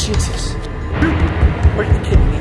Jesus. Are you kidding me?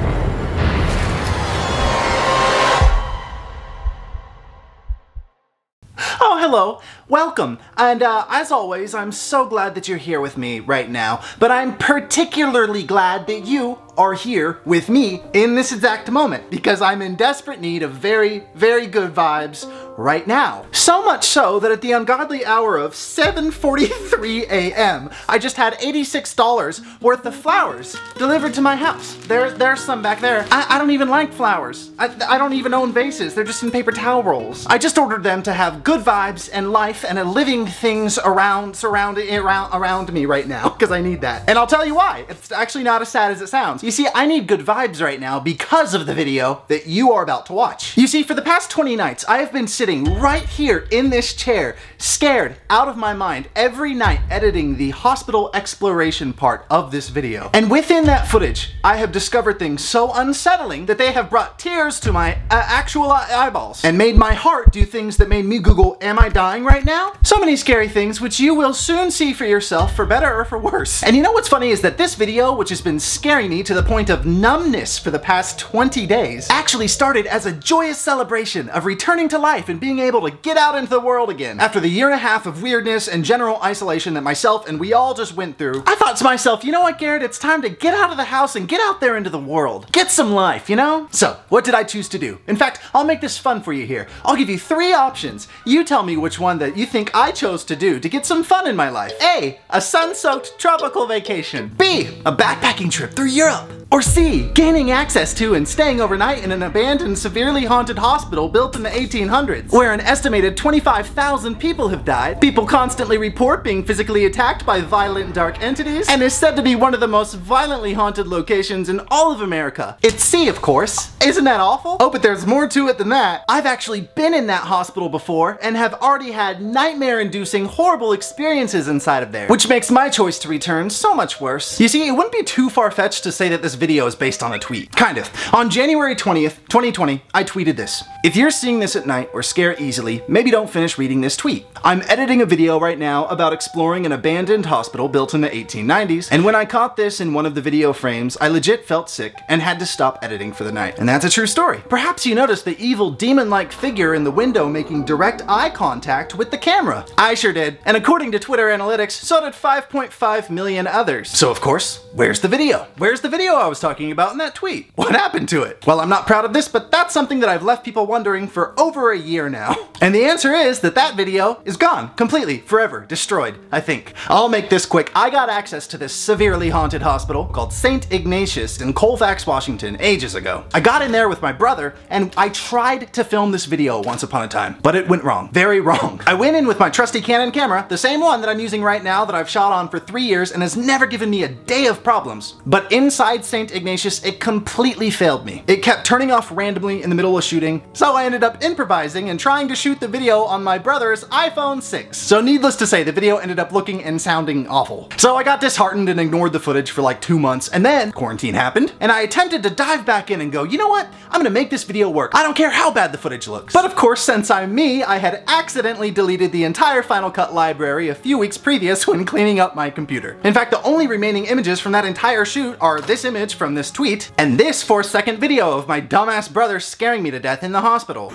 Oh, hello. Welcome. And uh, as always, I'm so glad that you're here with me right now. But I'm particularly glad that you are here with me in this exact moment because I'm in desperate need of very, very good vibes right now. So much so that at the ungodly hour of 7.43 a.m., I just had $86 worth of flowers delivered to my house. There, there's some back there. I, I don't even like flowers. I, I don't even own vases. They're just in paper towel rolls. I just ordered them to have good vibes and life and a living things around, surrounding, around, around me right now because I need that. And I'll tell you why. It's actually not as sad as it sounds. You see, I need good vibes right now because of the video that you are about to watch. You see, for the past 20 nights, I have been sitting right here in this chair, scared out of my mind every night editing the hospital exploration part of this video. And within that footage, I have discovered things so unsettling that they have brought tears to my uh, actual eyeballs and made my heart do things that made me Google, am I dying right now? So many scary things which you will soon see for yourself for better or for worse. And you know what's funny is that this video, which has been scaring me to the point of numbness for the past 20 days, actually started as a joyous celebration of returning to life and being able to get out into the world again. After the year and a half of weirdness and general isolation that myself and we all just went through, I thought to myself, you know what, Garrett, it's time to get out of the house and get out there into the world. Get some life, you know? So, what did I choose to do? In fact, I'll make this fun for you here. I'll give you three options. You tell me which one that you think I chose to do to get some fun in my life. A, a sun-soaked tropical vacation. B, a backpacking trip through Europe. Or C, gaining access to and staying overnight in an abandoned, severely haunted hospital built in the 1800s, where an estimated 25,000 people have died. People constantly report being physically attacked by violent dark entities, and is said to be one of the most violently haunted locations in all of America. It's C, of course. Isn't that awful? Oh, but there's more to it than that. I've actually been in that hospital before and have already had nightmare-inducing, horrible experiences inside of there, which makes my choice to return so much worse. You see, it wouldn't be too far-fetched to say that this video is based on a tweet. Kind of. On January 20th, 2020, I tweeted this. If you're seeing this at night or scare easily, maybe don't finish reading this tweet. I'm editing a video right now about exploring an abandoned hospital built in the 1890s, and when I caught this in one of the video frames, I legit felt sick and had to stop editing for the night. And that's a true story. Perhaps you noticed the evil demon-like figure in the window making direct eye contact with the camera. I sure did. And according to Twitter analytics, so did 5.5 million others. So of course, where's the video? Where's the video I was talking about in that tweet? What happened to it? Well, I'm not proud of this, but that's something that I've left people wondering for over a year now. And the answer is that that video is gone, completely, forever, destroyed, I think. I'll make this quick. I got access to this severely haunted hospital called St. Ignatius in Colfax, Washington, ages ago. I got in there with my brother, and I tried to film this video once upon a time, but it went wrong, very wrong. I went in with my trusty Canon camera, the same one that I'm using right now that I've shot on for three years and has never given me a day of problems. But inside St. Ignatius, it completely failed me. It kept turning off randomly in the middle of shooting, so I ended up improvising and trying to shoot the video on my brother's iPhone 6. So needless to say, the video ended up looking and sounding awful. So I got disheartened and ignored the footage for like two months, and then quarantine happened, and I attempted to dive back in and go, you know what? I'm gonna make this video work. I don't care how bad the footage looks. But of course, since I'm me, I had accidentally deleted the entire Final Cut library a few weeks previous when cleaning up my computer. In fact, the only remaining images from that entire shoot are this image from this tweet, and this four second video of my dumbass brother scaring me to death in the hospital.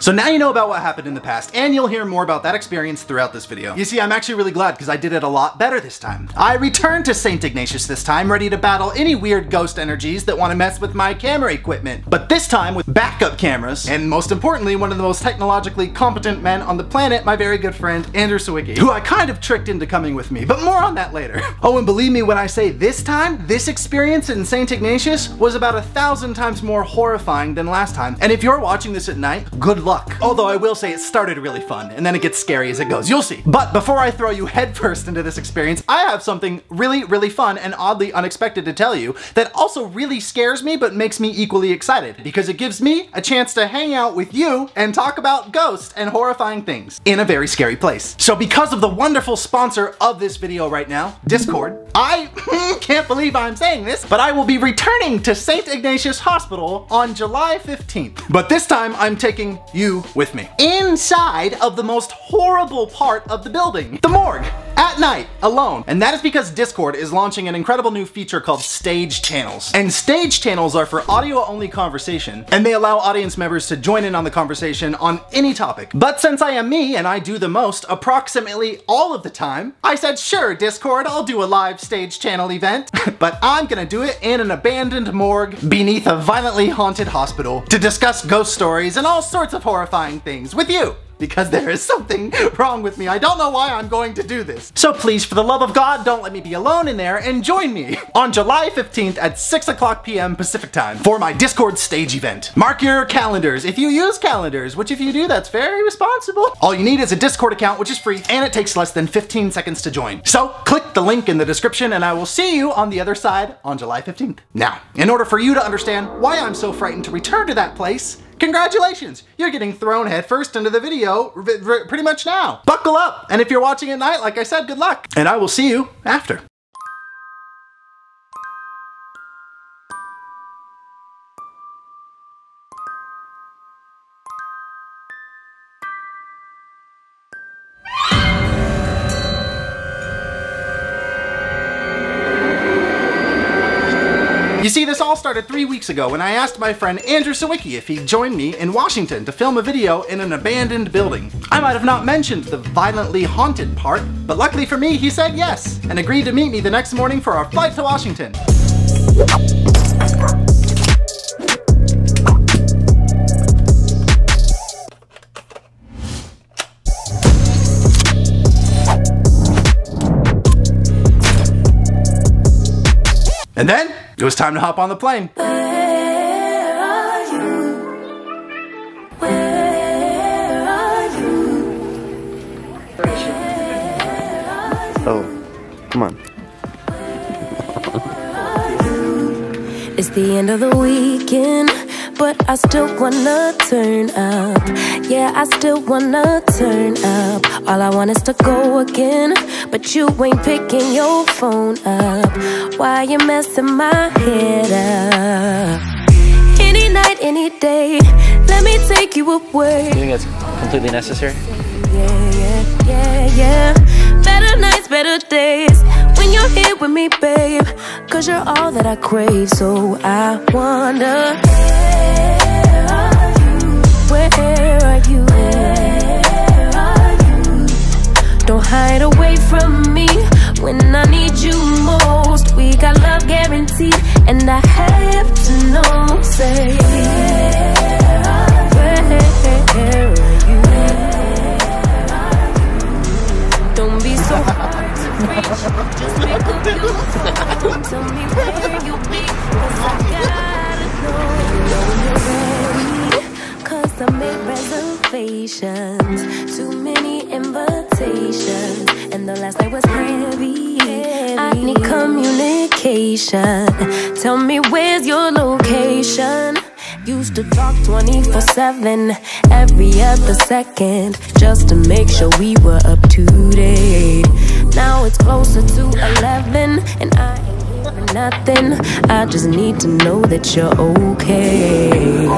So now you know about what happened in the past, and you'll hear more about that experience throughout this video. You see, I'm actually really glad because I did it a lot better this time. I returned to St. Ignatius this time, ready to battle any weird ghost energies that want to mess with my camera equipment. But this time with backup cameras, and most importantly, one of the most technologically competent men on the planet, my very good friend, Andrew Siwicki, who I kind of tricked into coming with me, but more on that later. Oh, and believe me when I say this time, this experience in St. Ignatius was about a thousand times more horrifying than last time. And if you're watching this at night, good luck. Although I will say it started really fun, and then it gets scary as it goes. You'll see. But before I throw you headfirst into this experience, I have something really, really fun and oddly unexpected to tell you that also really scares me but makes me equally excited because it gives me a chance to hang out with you and talk about ghosts and horrifying things in a very scary place. So because of the wonderful sponsor of this video right now, Discord, I can't believe I'm saying this, but I will be returning to St. Ignatius Hospital on July 15th. But this time I'm taking you with me. Inside of the most horrible part of the building, the morgue. At night, alone. And that is because Discord is launching an incredible new feature called Stage Channels. And Stage Channels are for audio only conversation, and they allow audience members to join in on the conversation on any topic. But since I am me and I do the most approximately all of the time, I said, sure, Discord, I'll do a live stage channel event, but I'm gonna do it in an abandoned morgue beneath a violently haunted hospital to discuss ghost stories and all sorts of horrifying things with you because there is something wrong with me. I don't know why I'm going to do this. So please, for the love of God, don't let me be alone in there and join me on July 15th at 6 o'clock p.m. Pacific time for my Discord stage event. Mark your calendars if you use calendars, which if you do, that's very responsible. All you need is a Discord account, which is free, and it takes less than 15 seconds to join. So click the link in the description and I will see you on the other side on July 15th. Now, in order for you to understand why I'm so frightened to return to that place, Congratulations! You're getting thrown headfirst into the video pretty much now. Buckle up! And if you're watching at night, like I said, good luck. And I will see you after. You see, this all started three weeks ago when I asked my friend Andrew Siwicki if he'd join me in Washington to film a video in an abandoned building. I might have not mentioned the violently haunted part, but luckily for me, he said yes, and agreed to meet me the next morning for our flight to Washington. And then it was time to hop on the plane. Oh, come on. It's the end of the weekend, but I still wanna turn up. Yeah, I still wanna turn up. All I want is to go again, but you ain't picking your phone up. Why you messing my head up? Any night, any day, let me take you away. You think that's completely necessary? Yeah, yeah, yeah, yeah. Better nights, better days when you're here with me, babe. Cause you're all that I crave, so I wonder. Where are you? Where are you? Don't hide away from me when I need you most. We got love guaranteed, and I have to know. Say, where are you? Don't be so hard to reach. Just pick up your phone. Tell me where you be. Cause I gotta know. Know you're ready. Cause I made reservations. Too many invitations. And the last night was heavy. I need communication. Tell me where's your location. Used to talk 24 7 every other second just to make sure we were up to date. Now it's closer to 11 and I ain't hearing nothing. I just need to know that you're okay.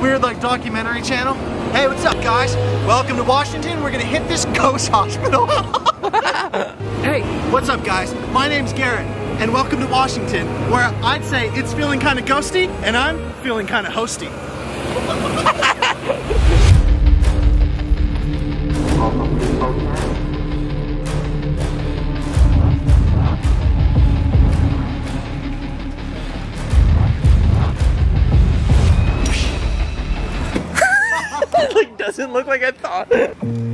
Weird like documentary channel. Hey, what's up guys? Welcome to Washington. We're gonna hit this ghost hospital. Hey, what's up guys? My name's Garrett and welcome to Washington where I'd say it's feeling kind of ghosty and I'm feeling kind of hosty. like doesn't look like I thought.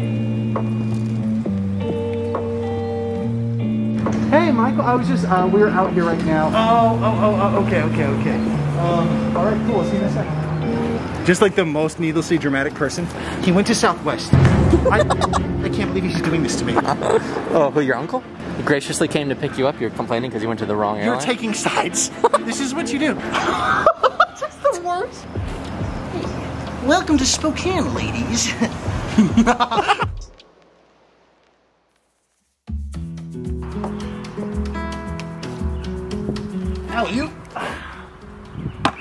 Hey Michael, I was just, uh, we're out here right now. Oh, oh, oh, oh, okay, okay, okay. Um, all right, cool, see you in a second. Just like the most needlessly dramatic person, he went to Southwest. I, I can't believe he's doing this to me. Oh, who, your uncle? He graciously came to pick you up. You're complaining because you went to the wrong You're airline? taking sides. this is what you do. Just the worst. Welcome to Spokane, ladies.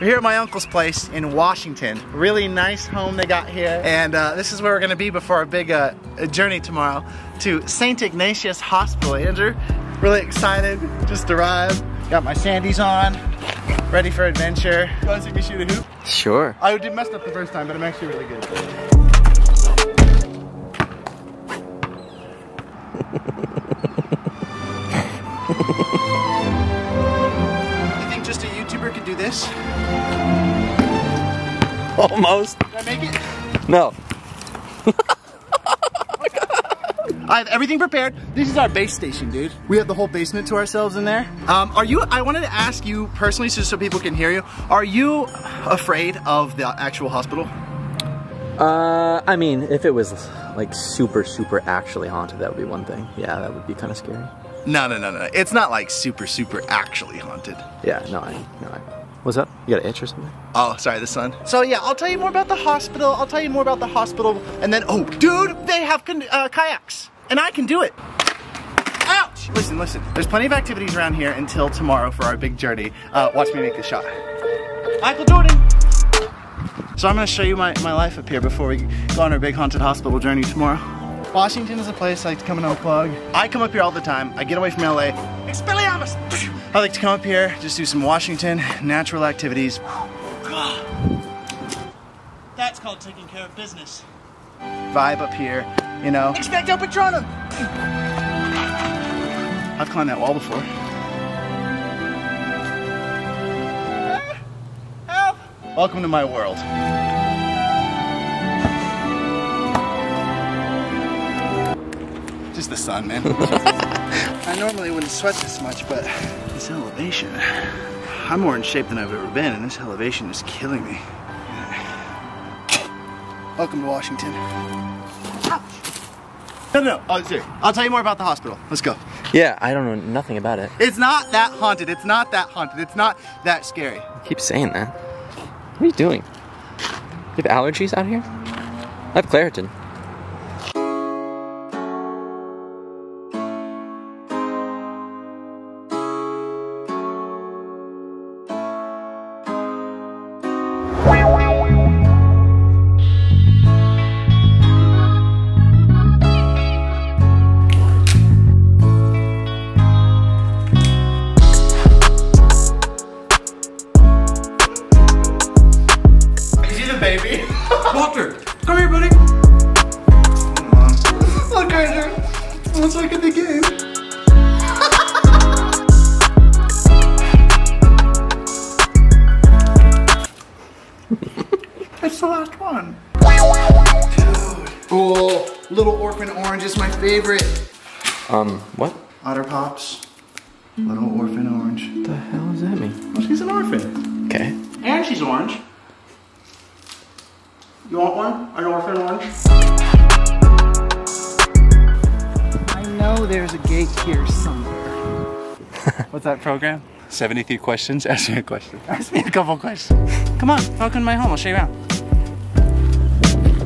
We're here at my uncle's place in Washington. Really nice home they got here. And uh, this is where we're gonna be before our big uh, journey tomorrow to St. Ignatius Hospital. Andrew, really excited, just arrived. Got my sandies on, ready for adventure. You wanna see me shoot a hoop? Sure. I did messed up the first time, but I'm actually really good. you think just a YouTuber could do this? Almost. Did I make it? No. I have everything prepared. This is our base station, dude. We have the whole basement to ourselves in there. Um, are you, I wanted to ask you personally, just so people can hear you, are you afraid of the actual hospital? Uh, I mean, if it was like super, super actually haunted, that would be one thing. Yeah, that would be kind of scary. No, no, no, no. It's not like super, super actually haunted. Yeah, no, I, no, I. What's up? You got an itch or something? Oh, sorry, the sun. So yeah, I'll tell you more about the hospital. I'll tell you more about the hospital, and then oh, dude, they have uh, kayaks, and I can do it. Ouch! Listen, listen. There's plenty of activities around here until tomorrow for our big journey. Uh, watch me make the shot. Michael Jordan. So I'm gonna show you my, my life up here before we go on our big haunted hospital journey tomorrow. Washington is a place I like to come and unplug. I come up here all the time. I get away from LA. Expelliarmus! I like to come up here, just do some Washington natural activities. That's called taking care of business. Vibe up here, you know. Expecto Patronum! I've climbed that wall before. Help! Welcome to my world. Just the sun, man. I normally wouldn't sweat this much, but this elevation, I'm more in shape than I've ever been, and this elevation is killing me. Welcome to Washington. Ouch. No, no, no. Oh, sorry. I'll tell you more about the hospital. Let's go. Yeah, I don't know nothing about it. It's not that haunted. It's not that haunted. It's not that scary. You keep saying that. What are you doing? You have allergies out here? I have Claritin. 73 questions? Ask me a question. Ask me a couple questions. Come on, welcome to my home. I'll show you around.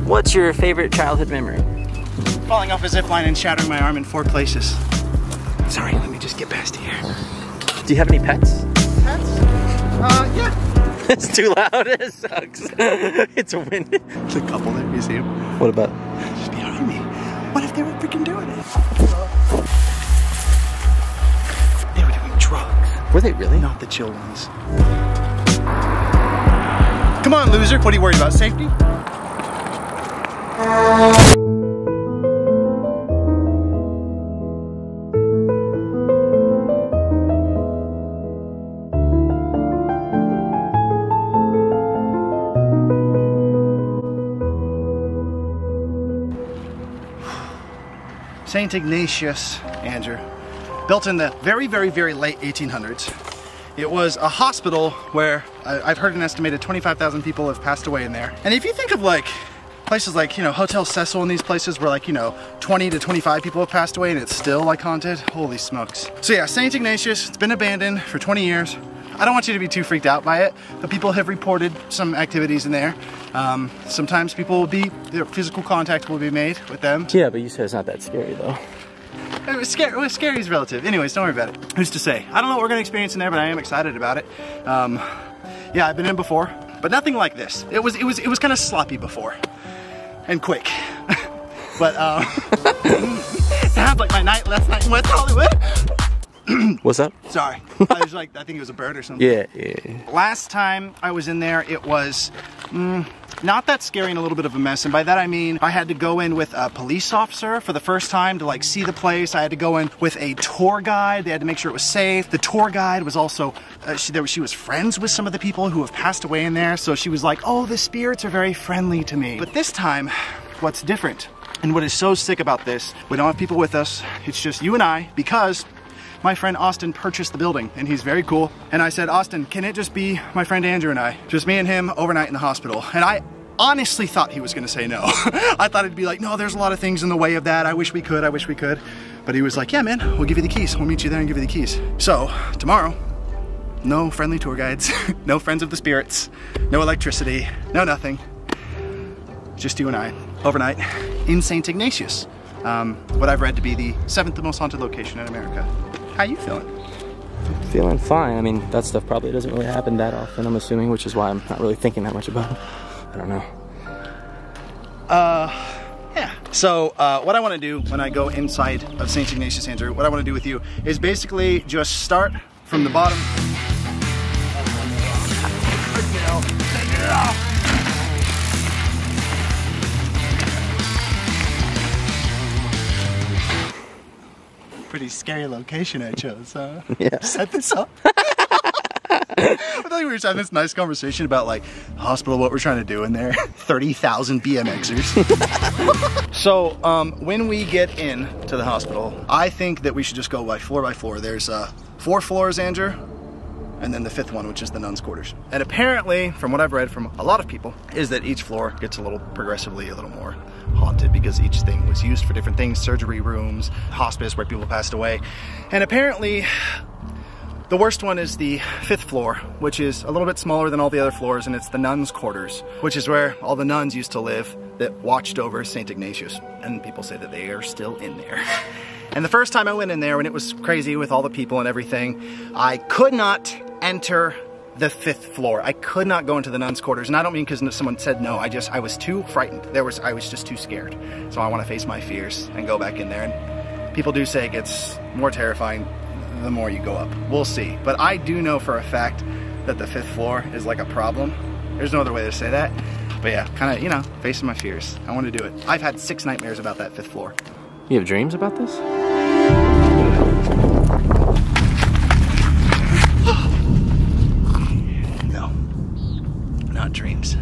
What's your favorite childhood memory? Falling off a zip line and shattering my arm in four places. Sorry, let me just get past here. Do you have any pets? Pets? Uh, yeah. it's too loud. It sucks. it's a wind. There's a couple there. You see them? What about? Just behind me. What if they were freaking doing it? Were they really? Not the chill ones. Come on, loser. What are you worried about? Safety? St. Ignatius, Andrew, built in the very, very, very late 1800s. It was a hospital where I've heard an estimated 25,000 people have passed away in there. And if you think of like places like, you know, Hotel Cecil and these places where like, you know, 20 to 25 people have passed away and it's still like haunted, holy smokes. So yeah, St. Ignatius, it's been abandoned for 20 years. I don't want you to be too freaked out by it, but people have reported some activities in there. Um, sometimes people will be, their physical contact will be made with them. Yeah, but you said it's not that scary though. It was scary. Well, scary is relative. Anyways, don't worry about it. Who's to say? I don't know what we're gonna experience in there, but I am excited about it. Um, Yeah, I've been in before, but nothing like this. It was it was it was kind of sloppy before, and quick. but um, sounds like my night last night in West Hollywood. What's that? Sorry, I was like I think it was a bird or something. Yeah, yeah. Last time I was in there, it was mm, not that scary and a little bit of a mess. And by that I mean I had to go in with a police officer for the first time to like see the place. I had to go in with a tour guide. They had to make sure it was safe. The tour guide was also uh, she there, she was friends with some of the people who have passed away in there. So she was like, "Oh, the spirits are very friendly to me." But this time, what's different? And what is so sick about this, we don't have people with us. It's just you and I because my friend Austin purchased the building and he's very cool. And I said, Austin, can it just be my friend Andrew and I? Just me and him overnight in the hospital. And I honestly thought he was gonna say no. I thought it'd be like, no, there's a lot of things in the way of that. I wish we could, I wish we could. But he was like, yeah, man, we'll give you the keys. We'll meet you there and give you the keys. So tomorrow, no friendly tour guides, no friends of the spirits, no electricity, no nothing. Just you and I, overnight in St. Ignatius. Um, what I've read to be the seventh most haunted location in America. How you feeling? Feeling fine. I mean, that stuff probably doesn't really happen that often, I'm assuming, which is why I'm not really thinking that much about it. I don't know. Uh, Yeah. So uh, what I want to do when I go inside of St. Ignatius, Andrew, what I want to do with you is basically just start from the bottom. Pretty scary location I chose, huh? Yeah. Set this up. I thought we were just having this nice conversation about like hospital, what we're trying to do in there. 30,000 BMXers. so um, when we get in to the hospital, I think that we should just go by floor by floor. There's uh, four floors, Andrew, and then the fifth one, which is the nuns' quarters. And apparently, from what I've read from a lot of people, is that each floor gets a little progressively a little more haunted because each thing was used for different things, surgery rooms, hospice where people passed away. And apparently, the worst one is the fifth floor, which is a little bit smaller than all the other floors, and it's the nuns' quarters, which is where all the nuns used to live that watched over St. Ignatius. And people say that they are still in there. And the first time I went in there, when it was crazy with all the people and everything, I could not enter the fifth floor. I could not go into the nuns' quarters, and I don't mean because someone said no. I just I was too frightened. There was I was just too scared. So I want to face my fears and go back in there. And people do say it gets more terrifying the more you go up. We'll see. But I do know for a fact that the fifth floor is like a problem. There's no other way to say that. But yeah, kind of, you know, facing my fears. I want to do it. I've had six nightmares about that fifth floor. You have dreams about this? Dreams.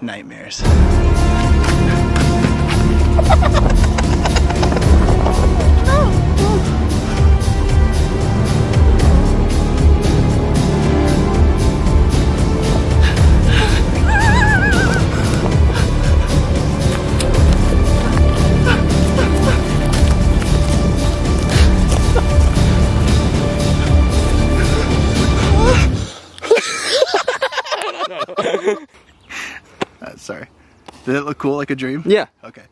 Nightmares. Did it look cool like a dream? Yeah. Okay.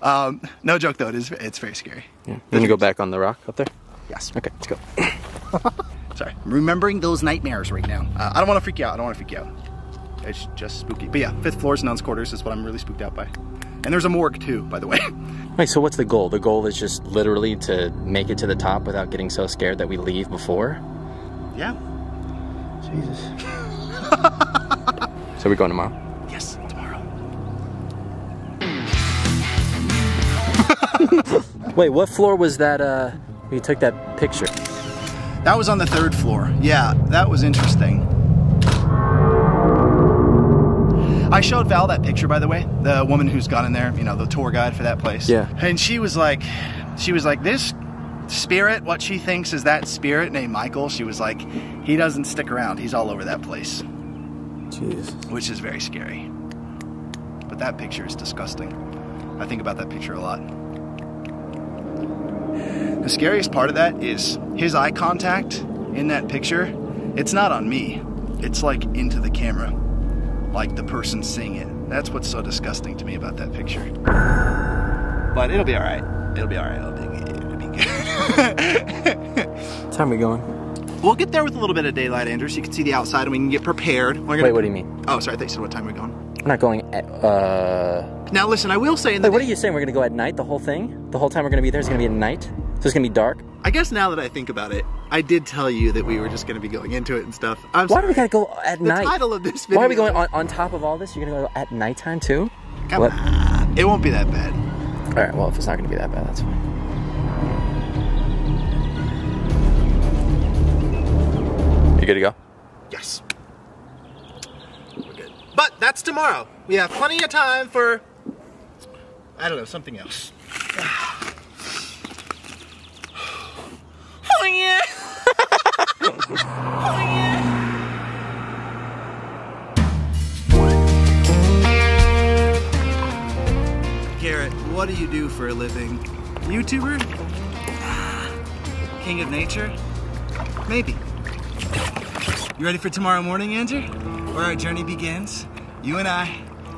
Um, no joke though, it is, it's very scary. Yeah. Then you go back on the rock up there? Yes. Okay, let's go. Sorry. I'm remembering those nightmares right now. Uh, I don't want to freak you out. I don't want to freak you out. It's just spooky. But yeah, fifth floor's and nuns' quarters is what I'm really spooked out by. And there's a morgue too, by the way. Wait, so what's the goal? The goal is just literally to make it to the top without getting so scared that we leave before? yeah. Jesus. so we're going tomorrow? Wait, what floor was that, uh, you took that picture? That was on the third floor. Yeah, that was interesting. I showed Val that picture, by the way, the woman who's gone in there, you know, the tour guide for that place. Yeah. And she was like, she was like, this spirit, what she thinks is that spirit named Michael, she was like, he doesn't stick around. He's all over that place, Jesus. which is very scary. But that picture is disgusting. I think about that picture a lot. The scariest part of that is his eye contact in that picture. It's not on me. It's like into the camera, like the person seeing it. That's what's so disgusting to me about that picture. But it'll be all right. It'll be all right. It'll be, it'll be What time are we going? We'll get there with a little bit of daylight, Andrew, so you can see the outside and we can get prepared. Wait, what do you mean? Oh, sorry, you said what time we're going. I'm not going at, uh... Now listen, I will say in the Wait, what are you saying? We're gonna go at night, the whole thing? The whole time we're gonna be there is gonna be at night? So it's gonna be dark? I guess now that I think about it, I did tell you that we were just gonna be going into it and stuff. I'm Why sorry. do we gotta go at the night? title of this video. Why are we going on, on top of all this? You're gonna go at nighttime too? Come What? on. It won't be that bad. Alright, well, if it's not gonna be that bad, that's fine. You good to go? Yes. But that's tomorrow. We have plenty of time for I don't know, something else. Oh yeah. oh yeah. Garrett, what do you do for a living? YouTuber? King of nature? Maybe. You ready for tomorrow morning, Andrew? Where our journey begins? You and I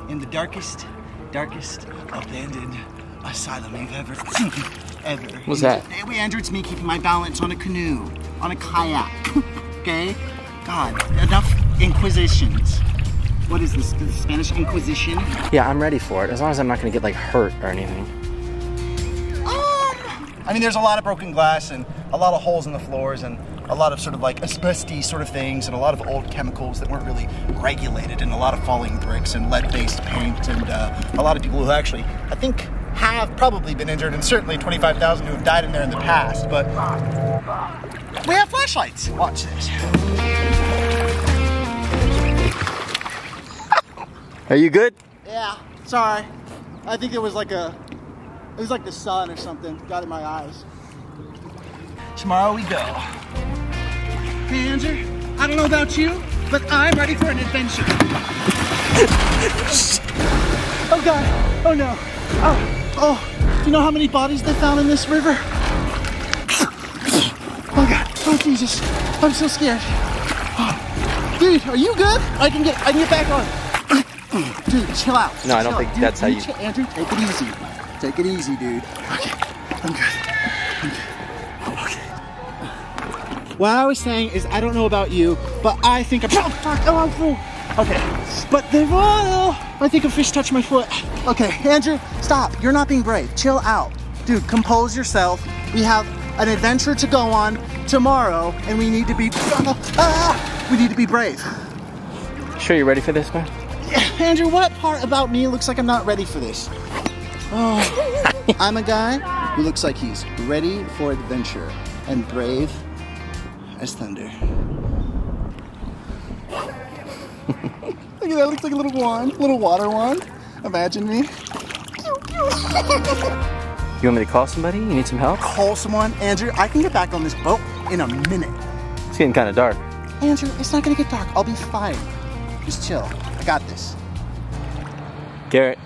in the darkest, darkest abandoned asylum you've ever, ever. What's that? Hey, wait, Andrew, it's me keeping my balance on a canoe, on a kayak. okay? God, enough inquisitions. What is this? The Spanish Inquisition? Yeah, I'm ready for it. As long as I'm not gonna get like hurt or anything. Um, I mean, there's a lot of broken glass and a lot of holes in the floors and a lot of sort of like asbestos sort of things and a lot of old chemicals that weren't really regulated and a lot of falling bricks and lead-based paint and uh, a lot of people who actually, I think, have probably been injured and certainly 25,000 who have died in there in the past. But we have flashlights. Watch this. Are you good? Yeah, sorry. I think it was like a, it was like the sun or something got in my eyes. Tomorrow we go. Hey, Andrew, I don't know about you, but I'm ready for an adventure. Oh God! Oh no! Oh, oh! Do you know how many bodies they found in this river? Oh God! Oh Jesus! I'm so scared. Oh. Dude, are you good? I can get, I can get back on. Dude, chill out. No, I don't Chill think out. Dude, that's how you- chill- Andrew, take it easy. Take it easy, dude. Okay, I'm good. What I was saying is, I don't know about you, but I think a oh, fuck, oh, I'm full. Okay, but they will. I think a fish touched my foot. Okay, Andrew, stop. You're not being brave. Chill out, dude. Compose yourself. We have an adventure to go on tomorrow, and we need to be. Ah, we need to be brave. Sure you're ready for this, man? Andrew, what part about me looks like I'm not ready for this? Oh, I'm a guy who looks like he's ready for adventure and brave as thunder. Look at that, looks like a little wand, little water wand. Imagine me. You want me to call somebody? You need some help? Call someone. Andrew, I can get back on this boat in a minute. It's getting kind of dark. Andrew, it's not gonna get dark. I'll be fine. Just chill. I got this. Garrett,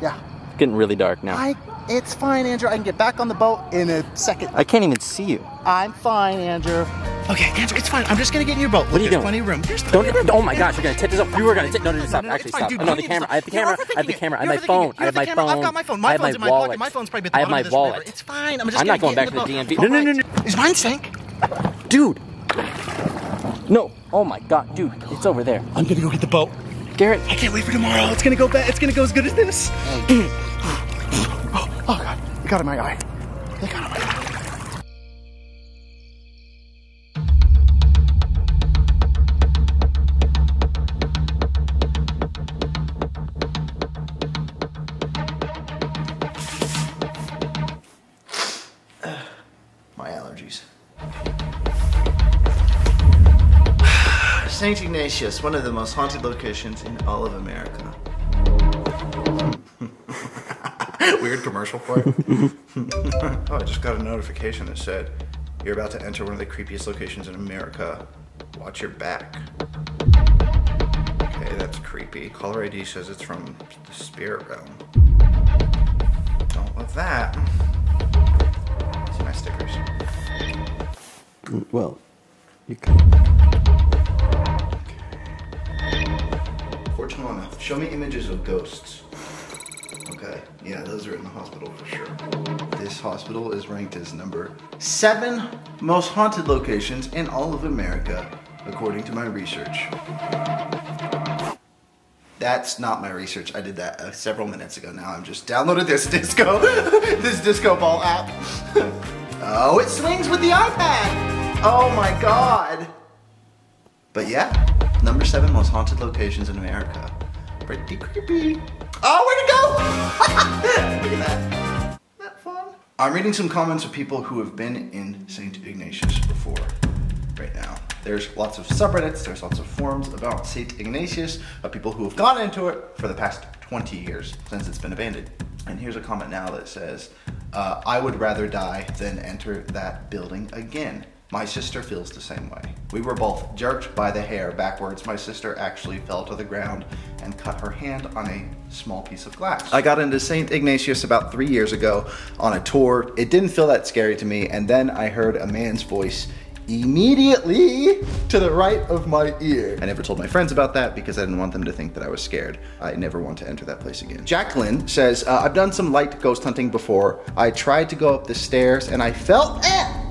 Yeah. it's getting really dark now. I, it's fine, Andrew. I can get back on the boat in a second. I can't even see you. I'm fine, Andrew. Okay, Andrew, it's fine. I'm just gonna get in your boat. Look, What are you there's doing? plenty of room. There's Don't. of room. Oh my gosh, you're gonna take this up. You were gonna take. No, no, no, stop. no, no, Actually, fine, stop. dude, no, the camera. I have the camera. I have the camera. I have my phone. I have my phone. I've got my phone. My have my phone's in my pocket. My phone's probably at the I have bottom my of this wallet. river. It's fine. I'm just I'm not going back to the. DMV. No, no, no, no. Is mine sank? Dude. No. Oh my god, dude. It's over there. I'm gonna go get the boat. Garrett. I can't wait for tomorrow. It's gonna go bad. It's gonna go as good as this. Oh, God, it got in my eye. It got in my eye. Uh, my allergies. St. Ignatius, one of the most haunted locations in all of America. Weird commercial for it. oh, I just got a notification that said, You're about to enter one of the creepiest locations in America. Watch your back. Okay, that's creepy. Caller ID says it's from the spirit realm. Don't love that. See my stickers. Well, you can. Fortune enough. Show me images of ghosts. Yeah, those are in the hospital for sure. This hospital is ranked as number seven most haunted locations in all of America, according to my research. That's not my research. I did that uh, several minutes ago. Now I'm just downloaded this disco, this disco ball app. oh, it swings with the iPad. Oh my god. But yeah, number seven most haunted locations in America. Pretty creepy. Oh, where'd it go? Look at that. Isn't that fun? I'm reading some comments of people who have been in St. Ignatius before right now. There's lots of subreddits, there's lots of forums about St. Ignatius, of people who have gone into it for the past 20 years since it's been abandoned. And here's a comment now that says, uh, I would rather die than enter that building again. My sister feels the same way. We were both jerked by the hair backwards. My sister actually fell to the ground and cut her hand on a small piece of glass. I got into St. Ignatius about three years ago on a tour. It didn't feel that scary to me, and then I heard a man's voice immediately to the right of my ear. I never told my friends about that because I didn't want them to think that I was scared. I never want to enter that place again. Jacqueline says, uh, I've done some light ghost hunting before. I tried to go up the stairs and I felt eh,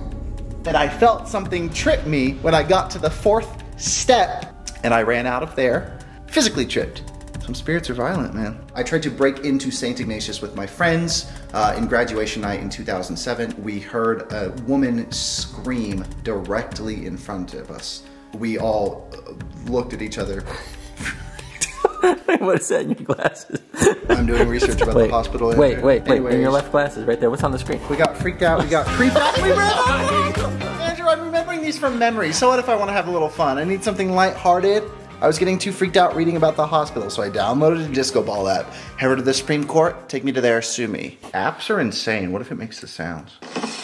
that I felt something trip me when I got to the fourth step and I ran out of there, physically tripped. Some spirits are violent, man. I tried to break into St. Ignatius with my friends. Uh, in graduation night in 2007, we heard a woman scream directly in front of us. We all uh, looked at each other. what is that in your glasses? I'm doing research about wait, the hospital. Wait, wait, wait. In your left glasses, right there. What's on the screen? We got freaked out. We got creeped out. We ran Andrew, I'm remembering these from memory. So what if I want to have a little fun? I need something lighthearted. I was getting too freaked out reading about the hospital, so I downloaded a disco ball app. Head over to the Supreme Court, take me to there, sue me. Apps are insane. What if it makes the sounds?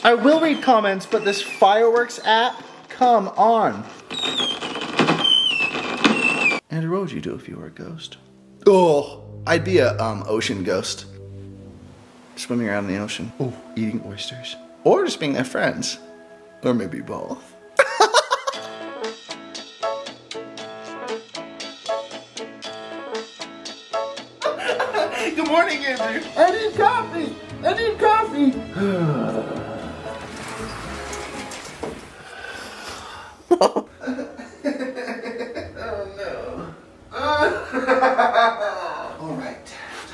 I will read comments, but this fireworks app, come on. Andrew, what would you do if you were a ghost? Oh, I'd be a um, ocean ghost swimming around in the ocean, Ooh. eating oysters, or just being their friends, or maybe both. Good morning, Andrew. I need coffee. I need coffee.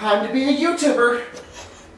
time to be a YouTuber.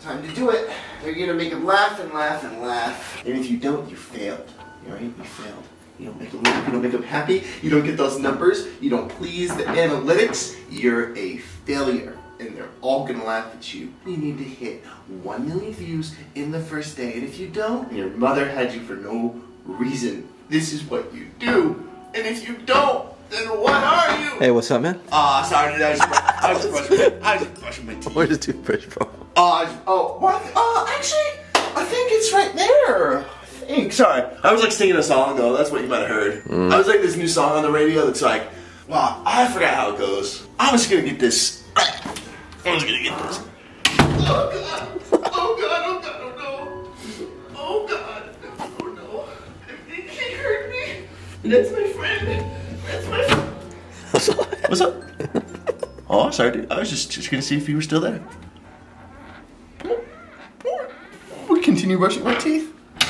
Time to do it. You're gonna make them laugh and laugh and laugh. And if you don't, you failed. All right, you failed. You don't make them laugh. You don't make them happy. You don't get those numbers. You don't please the analytics. You're a failure. And they're all gonna laugh at you. You need to hit 1 million views in the first day. And if you don't, your mother had you for no reason. This is what you do. And if you don't, then what are you? Hey, what's up, man? Ah, sorry, dude. I was, I was brushing, I was brushing my teeth. Where's the toothbrush from? Oh, I, oh, what? Uh, actually, I think it's right there. I think. Sorry, I was like singing a song though. That's what you might have heard. I was like this new song on the radio that's like, wow, I forgot how it goes. I was gonna get this. I was gonna get this. Oh god! Oh god! Oh god! Oh no! Oh god! Oh no! I think he hurt me. That's my friend. That's my. friend. What's up? Oh, sorry, dude. I was just, just gonna see if you were still there. We continue brushing my teeth.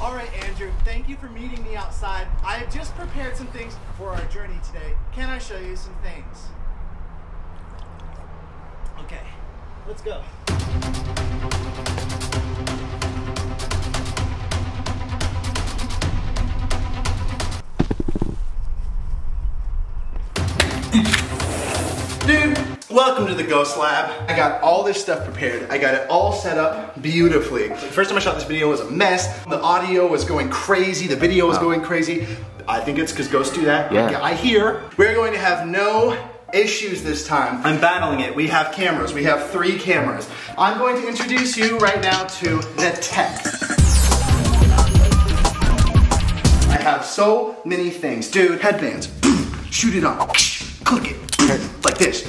All right, Andrew, thank you for meeting me outside. I have just prepared some things for our journey today. Can I show you some things? Okay, let's go. Welcome to the Ghost Lab. I got all this stuff prepared. I got it all set up beautifully. The first time I shot this video was a mess. The audio was going crazy. The video was going crazy. I think it's because ghosts do that. Yeah. I hear. We're going to have no issues this time. I'm battling it. We have cameras. We have three cameras. I'm going to introduce you right now to the tech. I have so many things. Dude, headbands. Shoot it on. Click it. Like this.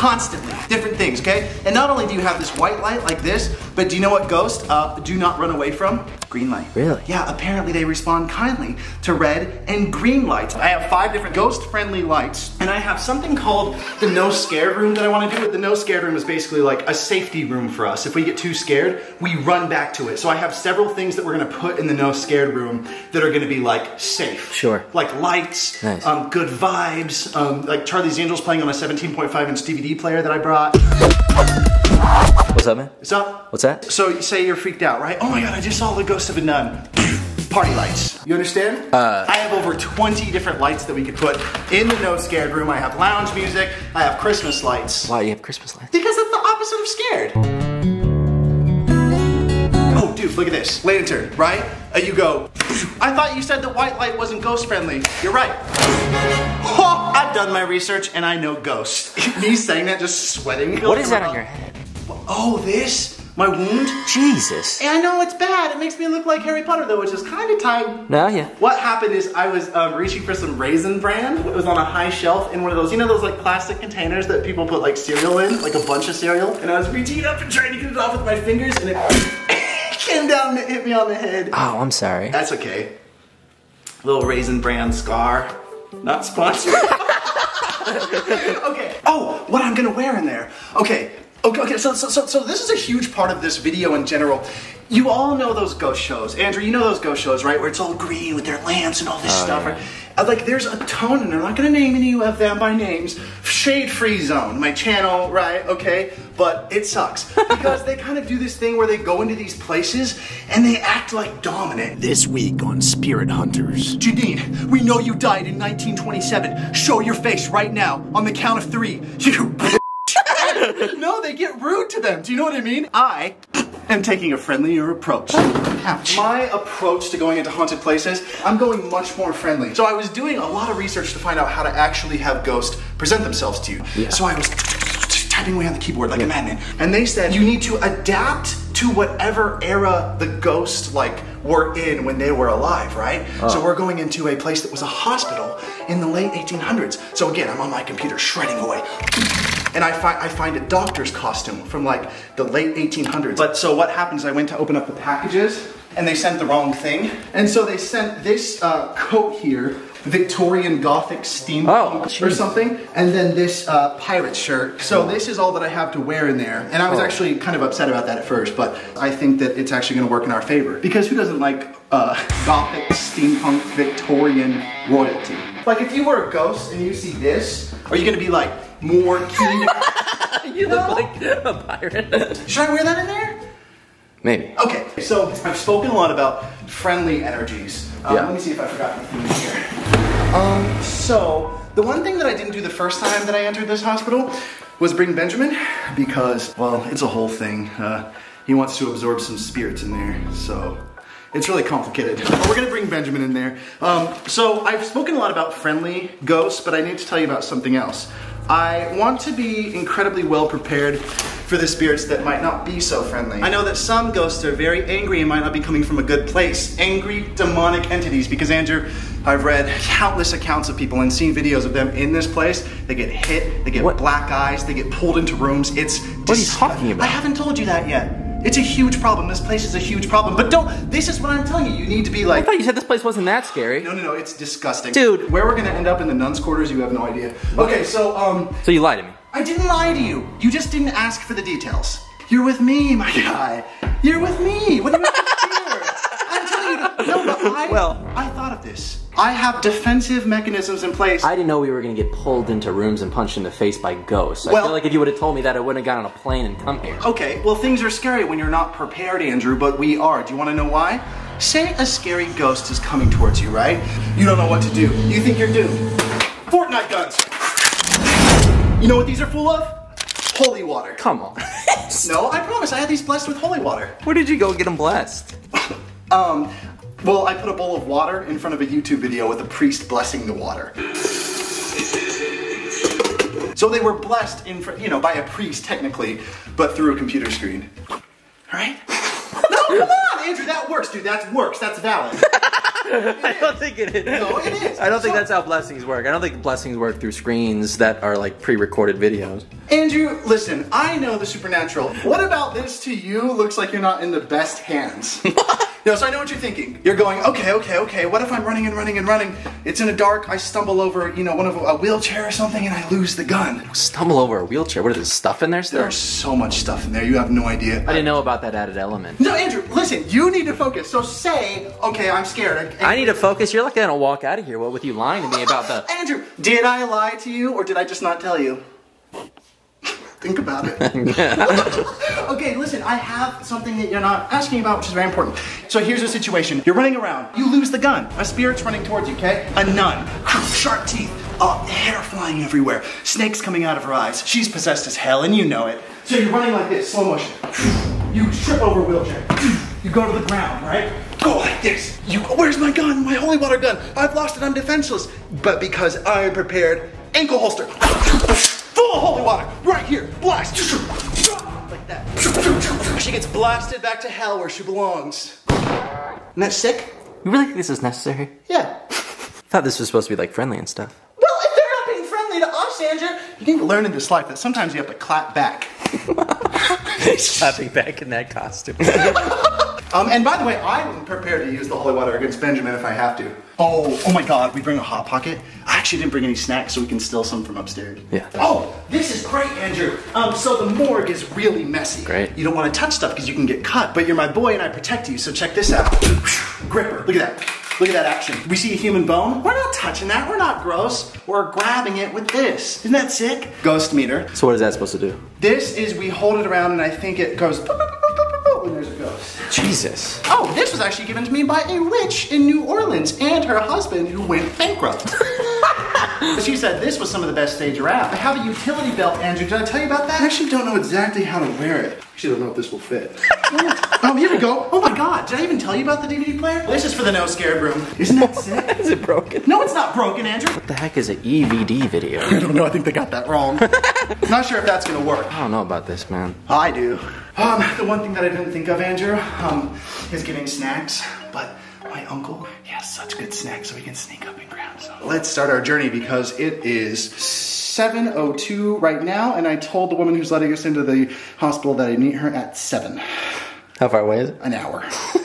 Constantly. Different things. okay? And not only do you have this white light like this, but do you know what ghosts uh, do not run away from? Green light. Really? Yeah, apparently they respond kindly to red and green lights. I have five different ghost-friendly lights, and I have something called the no scared room that I want to do. The no scared room is basically like a safety room for us. If we get too scared, we run back to it. So I have several things that we're gonna put in the no scared room that are gonna be like safe. Sure. Like lights, Nice. um, good vibes, um, like Charlie's Angels playing on a 17.5 inch DVD player that I brought. What's up, man? What's up? What's that? So you say you're freaked out, right? Oh my god, I just saw the ghost of a nun. Party lights. You understand? Uh, I have over 20 different lights that we could put in the no scared room. I have lounge music. I have Christmas lights. Why you have Christmas lights? Because it's the opposite of scared. Oh, dude, look at this. Lantern, right? Uh, you go. I thought you said that white light wasn't ghost friendly. You're right. Oh, I've done my research and I know ghosts. Me saying that, just sweating. What is that on your head? Oh, this? My wound? Jesus. And I know it's bad. It makes me look like Harry Potter, though, which is kind of tight. No, yeah. What happened is I was um, reaching for some raisin bran. It was on a high shelf in one of those, you know, those like plastic containers that people put like cereal in, like a bunch of cereal. And I was reaching it up and trying to get it off with my fingers, and it came down and hit me on the head. Oh, I'm sorry. That's okay. Little raisin bran scar. Not sponsored. okay. Oh, what I'm gonna wear in there. Okay. Okay, okay, so, so, so, so this is a huge part of this video in general. You all know those ghost shows. Andrew, you know those ghost shows, right? Where it's all green with their lamps and all this stuff, right? Uh, Like, there's a ton, and I'm not gonna name any of them by names. Shade Free Zone, my channel, right? Okay? But it sucks. Because they kind of do this thing where they go into these places and they act like dominant. This week on Spirit Hunters. Janine, we know you died in 1927. Show your face right now on the count of three. You. no, they get rude to them. Do you know what I mean? I am taking a friendlier approach. Ouch. My approach to going into haunted places, I'm going much more friendly. So I was doing a lot of research to find out how to actually have ghosts present themselves to you. So I was typing away on the keyboard like a madman. And they said you need to adapt to whatever era the ghost like were in when they were alive, right? Oh. So we're going into a place that was a hospital in the late 1800s. So again, I'm on my computer shredding away. And I find I find a doctor's costume from like the late 1800s. But so what happens? I went to open up the packages, and they sent the wrong thing. And so they sent this uh, coat here, Victorian Gothic steampunk Oh, or something, and then this uh, pirate shirt. So this is all that I have to wear in there. And I was Oh. actually kind of upset about that at first, but I think that it's actually going to work in our favor because who doesn't like uh, Gothic steampunk Victorian royalty? Like if you were a ghost and you see this, are you going to be like more keen? To- You look like a pirate. Should I wear that in there? Maybe. Okay, so I've spoken a lot about friendly energies. Um, Yeah. Let me see if I forgot anything in here. Um, so the one thing that I didn't do the first time that I entered this hospital was bring Benjamin because, well, it's a whole thing. Uh, he wants to absorb some spirits in there, so it's really complicated. But we're gonna bring Benjamin in there. Um, so I've spoken a lot about friendly ghosts, but I need to tell you about something else. I want to be incredibly well prepared for the spirits that might not be so friendly. I know that some ghosts are very angry and might not be coming from a good place. Angry, demonic entities. Because, Andrew, I've read countless accounts of people and seen videos of them in this place. They get hit, they get What? black eyes, they get pulled into rooms. It's. What are you talking about? I haven't told you that yet. It's a huge problem. This place is a huge problem. But don't. This is what I'm telling you. You need to be like. I thought you said this place wasn't that scary. No, no, no. It's disgusting, Dude. Where we're gonna end up in the nuns' quarters, you have no idea. Okay, so um. So you lied to me. I didn't lie to you. You just didn't ask for the details. You're with me, my guy. You're with me. What do you have to fear? I'm telling you. No, but I, Well- I thought of this. I have defensive mechanisms in place. I didn't know we were gonna get pulled into rooms and punched in the face by ghosts. I Well- feel like if you would have told me that, I wouldn't have got on a plane and come here. okay, well, things are scary when you're not prepared, Andrew, but we are. Do you want to know why? Say a scary ghost is coming towards you, right? You don't know what to do. You think you're doomed. Fortnite guns. You know what these are full of? Holy water. Come on. No, I promise. I had these blessed with holy water. Where did you go get them blessed? Um, well, I put a bowl of water in front of a YouTube video with a priest blessing the water. So they were blessed in, fr- you know, by a priest technically, but through a computer screen. Right? No, come on, Andrew, that works, dude. That works. That's valid. I don't think it is. No, it is. I don't think So- that's how blessings work. I don't think blessings work through screens that are like pre-recorded videos. Andrew, listen, I know the supernatural. What about this to you looks like you're not in the best hands? no, so I know what you're thinking. You're going, okay, okay, okay, what if I'm running and running and running? It's in the dark, I stumble over, you know, one of a wheelchair or something and I lose the gun. Stumble over a wheelchair. What is this stuff in there still? There's so much stuff in there, you have no idea. I didn't know about that added element. No, Andrew, listen, you need to focus. So say, okay, I'm scared. I need to focus. You're like gonna walk out of here. What with you lying to me about the? Andrew, did I lie to you or did I just not tell you? Think about it. okay, listen, I have something that you're not asking about, which is very important. So here's the situation. You're running around. You lose the gun. A spirit's running towards you, okay? A nun. Sharp teeth. Uh, hair flying everywhere. Snakes coming out of her eyes. She's possessed as hell, and you know it. So you're running like this, slow motion. You trip over a wheelchair. You go to the ground, right? Go like this. You, where's my gun? My holy water gun. I've lost it. I'm defenseless. But because I'm prepared, ankle holster. Full of holy water. Right here. Blast. Like that. She gets blasted back to hell where she belongs. Isn't that sick? You really think this is necessary? Yeah. I thought this was supposed to be like friendly and stuff. Well, if they're not being friendly to us, Andrew, you need to learn in this life that sometimes you have to clap back. Clapping back in that costume. Um, and by the way, I'm prepared to use the holy water against Benjamin if I have to. Oh, oh my God, we bring a hot pocket. I actually didn't bring any snacks, so we can steal some from upstairs. Yeah. Oh, this is great, Andrew. Um, so the morgue is really messy. Great. You don't want to touch stuff because you can get cut, but you're my boy and I protect you. So check this out. Gripper. Look at that. Look at that action. We see a human bone. We're not touching that. We're not gross. We're grabbing it with this. Isn't that sick? Ghost meter. so what is that supposed to do? This is we hold it around and I think it goes Oh, when there's a ghost. Jesus. Oh, this was actually given to me by a witch in New Orleans and her husband who went bankrupt. she said this was some of the best stage around. I have a utility belt, Andrew. Did I tell you about that? I actually don't know exactly how to wear it. Actually don't know if this will fit. oh, here we go. Oh my god, did I even tell you about the DVD player? This is for the no scared room. Isn't that sick? Is it broken? No, it's not broken, Andrew. What the heck is an EVD video? I don't know, I think they got that wrong. not sure if that's gonna work. I don't know about this, man. I do. Um, the one thing that I didn't think of, Andrew, um, is getting snacks. But my uncle, he has such good snacks, so we can sneak up and grab some. Let's start our journey because it is 7:02 right now, and I told the woman who's letting us into the hospital that I meet her at seven, How far away is it? an hour.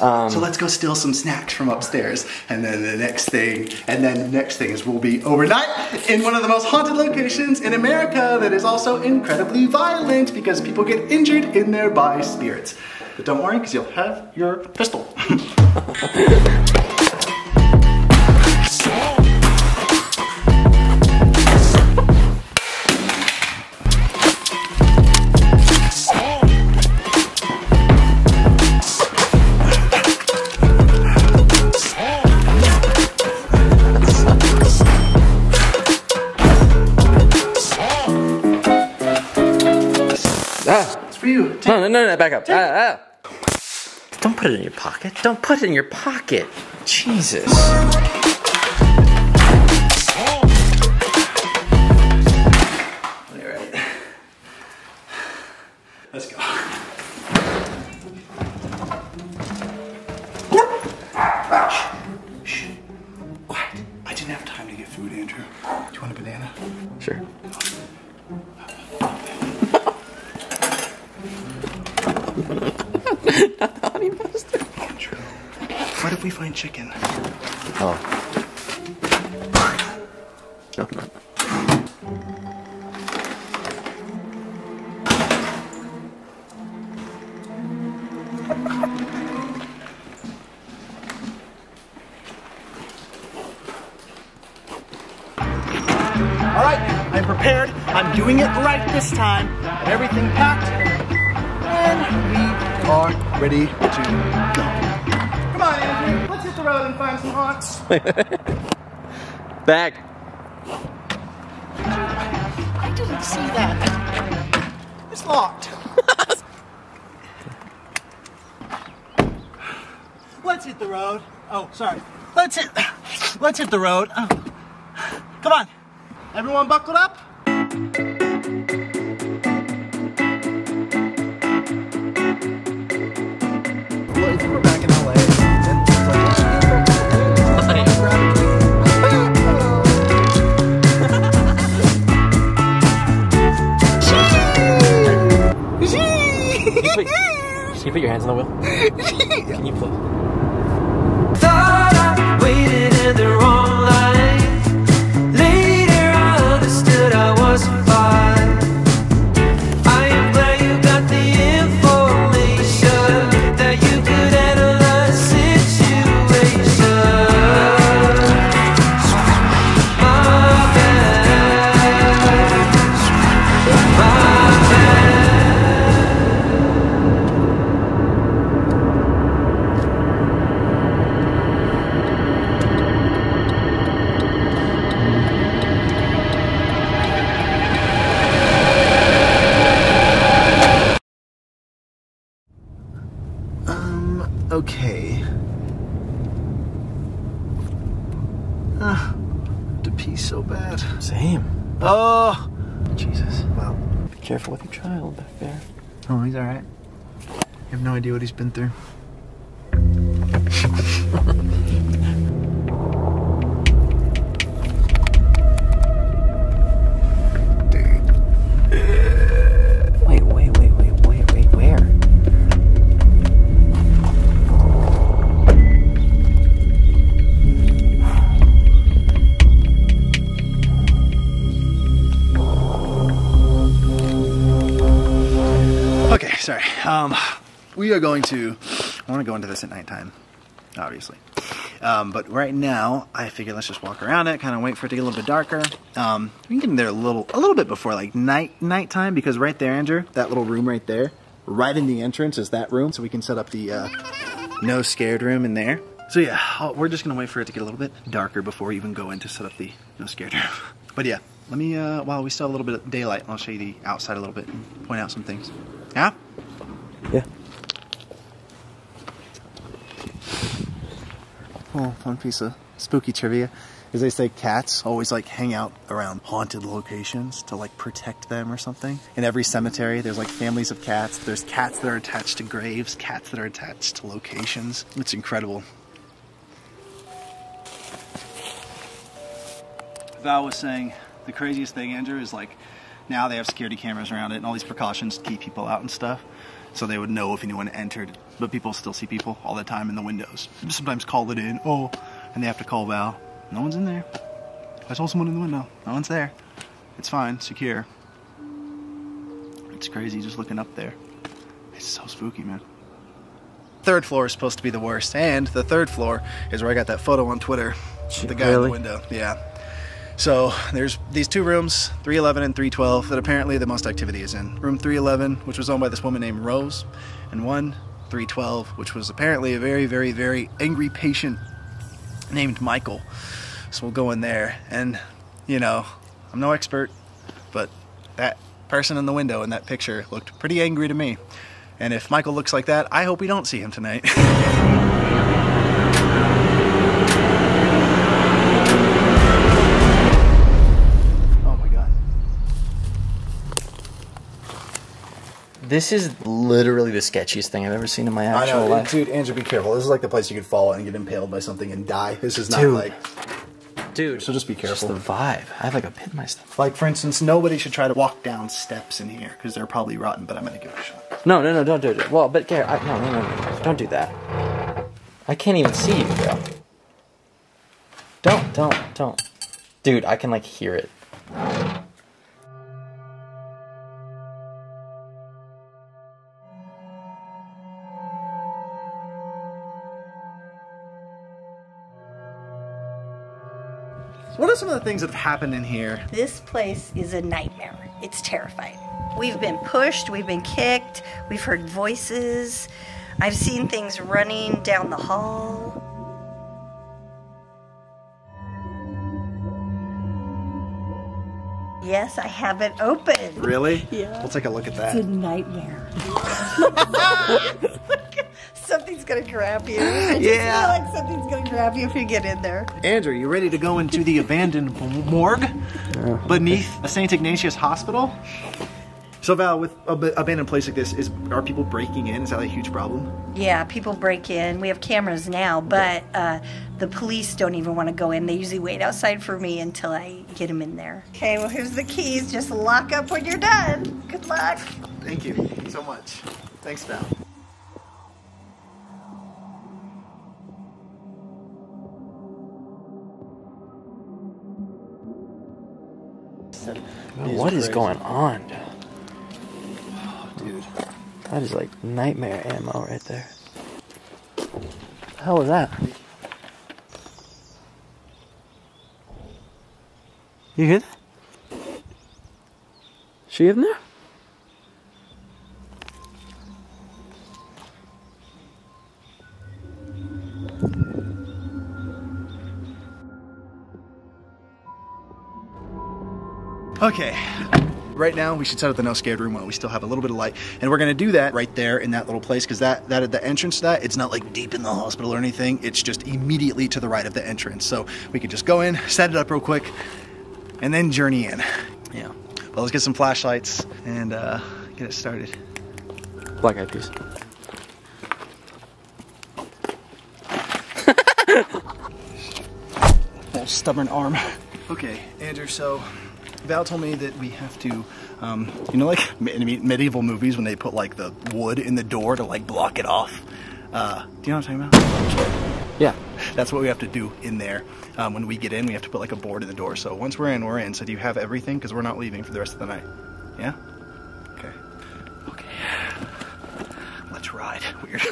Um, so let's go steal some snacks from upstairs, and then the next thing, and then the next thing is we'll be overnight in one of the most haunted locations in America that is also incredibly violent because people get injured in there by spirits. But don't worry, because you'll have your pistol. back up. Ah, ah. Don't put it in your pocket. Don't put it in your pocket. Jesus. All right. Let's go. Shh. Quiet. I didn't have time to get food, Andrew. Do you want a banana? Sure. Andrew. We find chicken? Oh. No, no. All right, I'm prepared. I'm doing it right this time. Everything packed, and we are ready to go. Road and find some haunts. Back. I didn't see that. It's locked. Let's hit the road. Oh, sorry. Let's hit. Let's hit the road. Oh. Come on. Everyone, buckled up. Can you put, can you put your hands on the wheel? Can you please? Oh, he's all right. You have no idea what he's been through. We are going to. I want to go into this at nighttime, obviously. Um, but right now, I figure let's just walk around it, kind of wait for it to get a little bit darker. Um, we can get in there a little, a little bit before like night nighttime because right there, Andrew, that little room right there, right in the entrance is that room, so we can set up the uh, no scared room in there. So yeah, I'll- we're just gonna wait for it to get a little bit darker before we even go in to set up the no scared room. But yeah, let me. Uh, while we still have a little bit of daylight, I'll show you the outside a little bit and point out some things. Yeah. Yeah. Well, fun piece of spooky trivia is they say cats always like hang out around haunted locations to like protect them or something. In every cemetery, there's like families of cats. There's cats that are attached to graves, cats that are attached to locations. It's incredible. Val was saying the craziest thing, Andrew, is like now they have security cameras around it and all these precautions to keep people out and stuff. So they would know if anyone entered. But people still see people all the time in the windows. Sometimes call it in, oh, and they have to call Val. No one's in there. I saw someone in the window. No one's there. It's fine, secure. It's crazy just looking up there. It's so spooky, man. Third floor is supposed to be the worst, and the third floor is where I got that photo on Twitter. The guy in the window. Yeah. So there's these two rooms, 311 and 312, that apparently the most activity is in. Room 311, which was owned by this woman named Rose, and one 312, which was apparently a very, very, very angry patient named Michael. So we'll go in there, and you know, I'm no expert, but that person in the window in that picture looked pretty angry to me. And if Michael looks like that, I hope we don't see him tonight. This is literally the sketchiest thing I've ever seen in my I actual know, life. dude, Andrew, be careful. This is like the place you could fall and get impaled by something and die. This is not Dude. like. Dude, So just be the careful. vibe. I have like a pit in my stomach. Like, for instance, nobody should try to walk down steps in here because they're probably rotten, but I'm gonna give it a shot. No, no, no, don't do it. Well, but Gary, I, no, no, no, no, don't do that. I can't even see you, bro. Don't, don't, don't. Dude, I can like hear it. What are some of the things that have happened in here? This place is a nightmare. It's terrifying. We've been pushed, we've been kicked, we've heard voices. I've seen things running down the hall. Yes, I have it open. Really? Yeah. We'll take a look at that. It's a that. nightmare. something's gonna grab you. I just Yeah. feel like something's gonna grab you if you get in there. Andrew, you ready to go into the abandoned morgue beneath the St. Ignatius Hospital? So Val, with a b- abandoned place like this, is are people breaking in? Is that like a huge problem? Yeah, people break in. We have cameras now, but uh, the police don't even want to go in. They usually wait outside for me until I get them in there. Okay, well, here's the keys. Just lock up when you're done. Good luck. Thank you so much. Thanks, Val. What is going on? oh, Dude. That is like nightmare ammo right there. The hell was that? You hear that? She in there? Okay. Right now, we should set up the no scared room while we still have a little bit of light, and we're gonna do that right there in that little place because that that at the entrance to that, it's not like deep in the hospital or anything. It's just immediately to the right of the entrance, so we could just go in, set it up real quick, and then journey in. Yeah. Well, let's get some flashlights and uh, get it started. Black eyed peas. Stubborn arm. Okay, Andrew. So Val told me that we have to, um, you know, like me- me- medieval movies when they put like the wood in the door to like block it off. Uh, do you know what I'm talking about? Yeah. That's what we have to do in there. Um, when we get in, we have to put like a board in the door. So once we're in, we're in. So do you have everything? Because we're not leaving for the rest of the night. Yeah. Okay. Okay. Let's ride. Weird.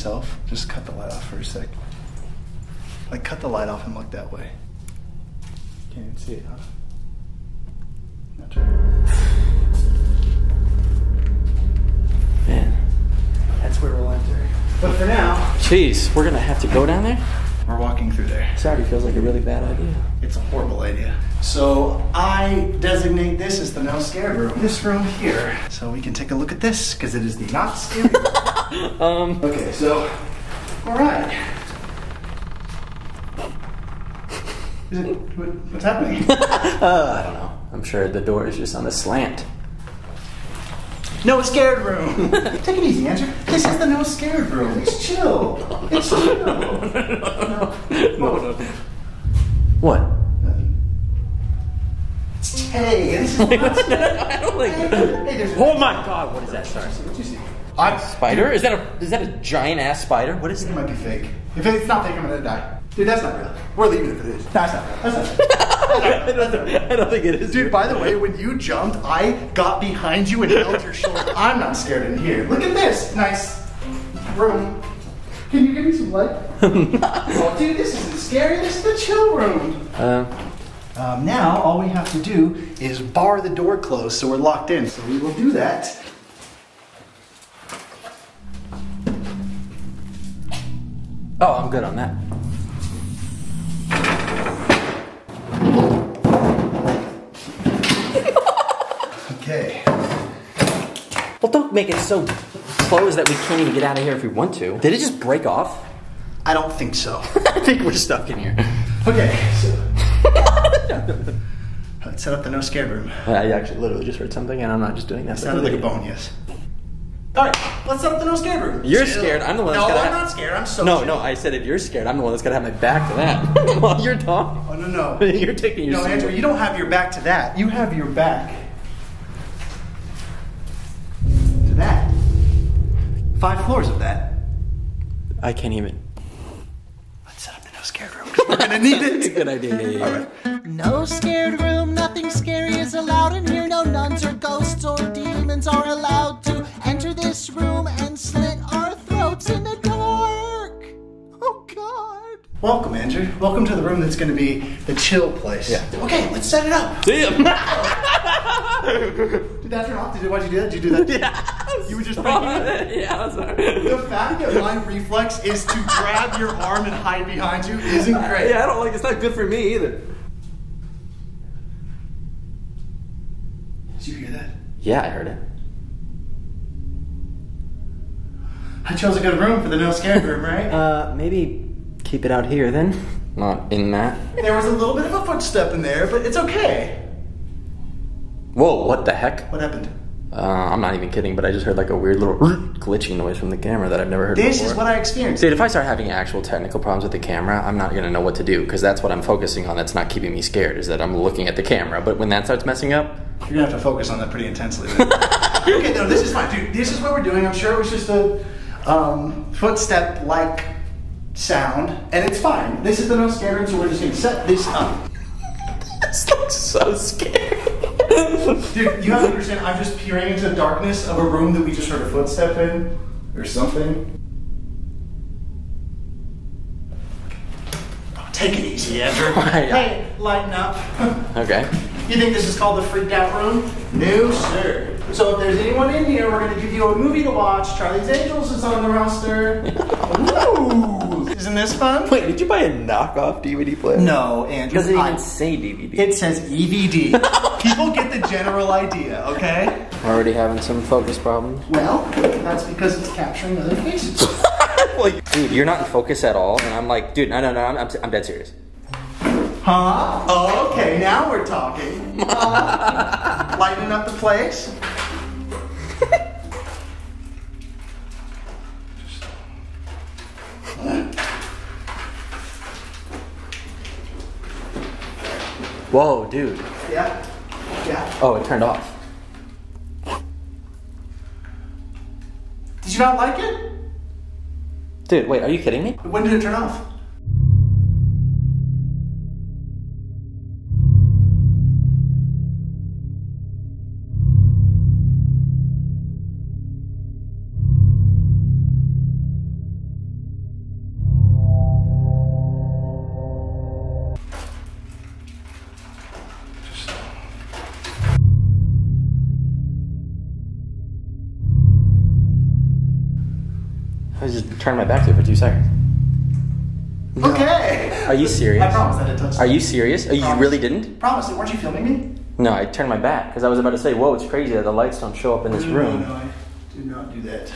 Yourself, just cut the light off for a sec. Like, cut the light off and look that way. Can't even see it, huh? Not true. Man. That's where we'll enter. But for now, Jeez, we're gonna have to go down there? we're walking through there. This already feels like a really bad idea. It's a horrible idea. So I designate this as the no scared room. This room here. So we can take a look at this because it is the not scared room. Um, Okay, so all right. Is it, what, what's happening? I don't know. I'm sure the door is just on a slant. no scared room. take it easy, Andrew. This is the no scared room. It's chill. It's chill. No, no. What? Hey, this is not. I don't like Hey, there's Oh my god, what is that? Sorry. What you see? I, Spider? Is that a is that a giant ass spider? What is It that? might be fake. If it's not fake, I'm gonna die. Dude, that's not real. We're leaving if it is. That's not real. That's not real. I don't, I don't think it is. Dude, by the way, when you jumped, I got behind you and held your shoulder. I'm not scared in here. Look at this nice room. Can you give me some light? oh, dude, this isn't scary. This is the chill room. Uh, Um, now, all we have to do is bar the door closed so we're locked in. So we will do that. Oh, I'm good on that. Okay. Well, don't make it so closed that we can't even get out of here if we want to. Did it just break off? I don't think so. I think we're stuck in here. Okay, so. Let's set up the no scared room. I actually literally just heard something, and I'm not just doing that. Sounded like a bone, yes. Alright, let's set up the no scared room. You're Chill. scared. I'm the one No, that's gotta I'm have- not scared. I'm so No, chill. no, I said if you're scared, I'm the one that's gonna have my back to that while you're talking. Oh, no, no. You're taking your No, seat. Andrew, you don't have your back to that. You have your back to that. Five floors of that. I can't even. Let's set up the no scared room. 'cause We're gonna need it. Good idea. Yeah, yeah, yeah. No scared room, nothing scary is allowed in here. No nuns or ghosts or demons are allowed to enter this room and slit our throats in the dark. God. Welcome, Andrew. Welcome to the room that's gonna be the chill place. Yeah. Okay, let's set it up. Damn. Did that turn off? Did you, why'd you do that? Did you do that? yeah. You were just breaking it? yeah, I'm sorry. The fact that my reflex is to grab your arm and hide behind you isn't great. Yeah, I don't like. It's not good for me either. Did you hear that? Yeah, I heard it. I chose a good room for the no scared room, right? Uh, maybe keep it out here then. Not in that. there was a little bit of a footstep in there, but it's okay. Whoa! What the heck? What happened? Uh, I'm not even kidding, but I just heard like a weird little glitching noise from the camera that I've never heard before. This before. is what I experienced. Dude, if I start having actual technical problems with the camera, I'm not gonna know what to do because that's what I'm focusing on. That's not keeping me scared. Is that I'm looking at the camera. But when that starts messing up, You're gonna have to focus on that pretty intensely. then. okay, no, this is fine, dude. This is what we're doing. I'm sure it was just a um, footstep-like sound, and it's fine. This is the no room, so we're just gonna set this up. this looks so scary. Dude, you have to understand. I'm just peering into the darkness of a room that we just heard a footstep in, or something. Oh, take it easy, Andrew. hey, lighten up. Okay. You think this is called the freaked out room? No, sir. So if there's anyone in here, we're gonna give you a movie to watch. Charlie's Angels is on the roster. Woo! Isn't this fun? Wait, did you buy a knockoff DVD player? No, Andrew. Doesn't I- even say DVD. it says EVD. People get the general idea, okay? We're already having some focus problems. Well, that's because it's capturing other faces. Dude, you're not in focus at all, and I'm like, dude, no, no, no, I'm, I'm, I'm dead serious. Huh? Oh, okay, now we're talking. Uh, lightening up the place. Whoa, dude. Yeah. Yeah. Oh, it turned off. Did you not like it? Dude, wait, are you kidding me? When did it turn off? I was just turning my back to it for two seconds. Okay. Are you serious? I promise I didn't touch Are you serious? Oh, you really didn't? Promise it. Weren't you filming me? No, I turned my back because I was about to say, whoa, it's crazy that the lights don't show up in this room. No, no, I do not do that.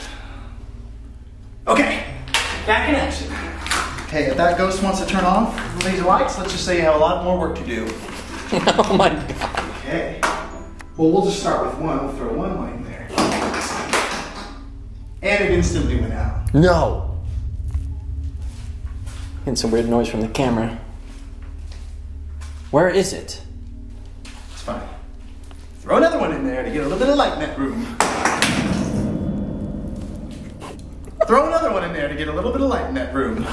Okay. Back in action. Okay, if that ghost wants to turn off these lights, let's just say you have a lot more work to do. oh my god. Okay. Well, we'll just start with one. We'll throw one light in there. And it instantly went out. No. And some weird noise from the camera. Where is it? It's fine. Throw another one in there to get a little bit of light in that room. Throw another one in there to get a little bit of light in that room.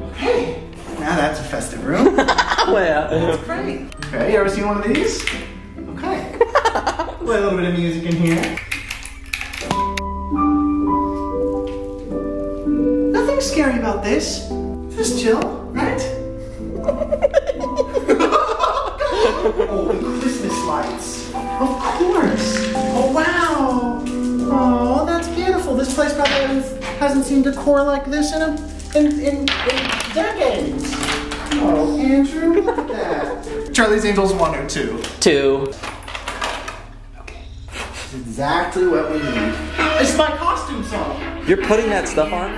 Okay. Now that's a festive room. Well, that's Great. Okay, you ever seen one of these? Play A little bit of music in here. Nothing scary about this. Just chill, right? oh, the Christmas lights. Of course. Oh, wow. Oh, that's beautiful. This place probably hasn't seen decor like this in a in, in, in, decades. Oh, Andrew, look at that. Charlie's Angels 1 or 2? 2 exactly what we need. It's my costume song. You're putting that stuff on?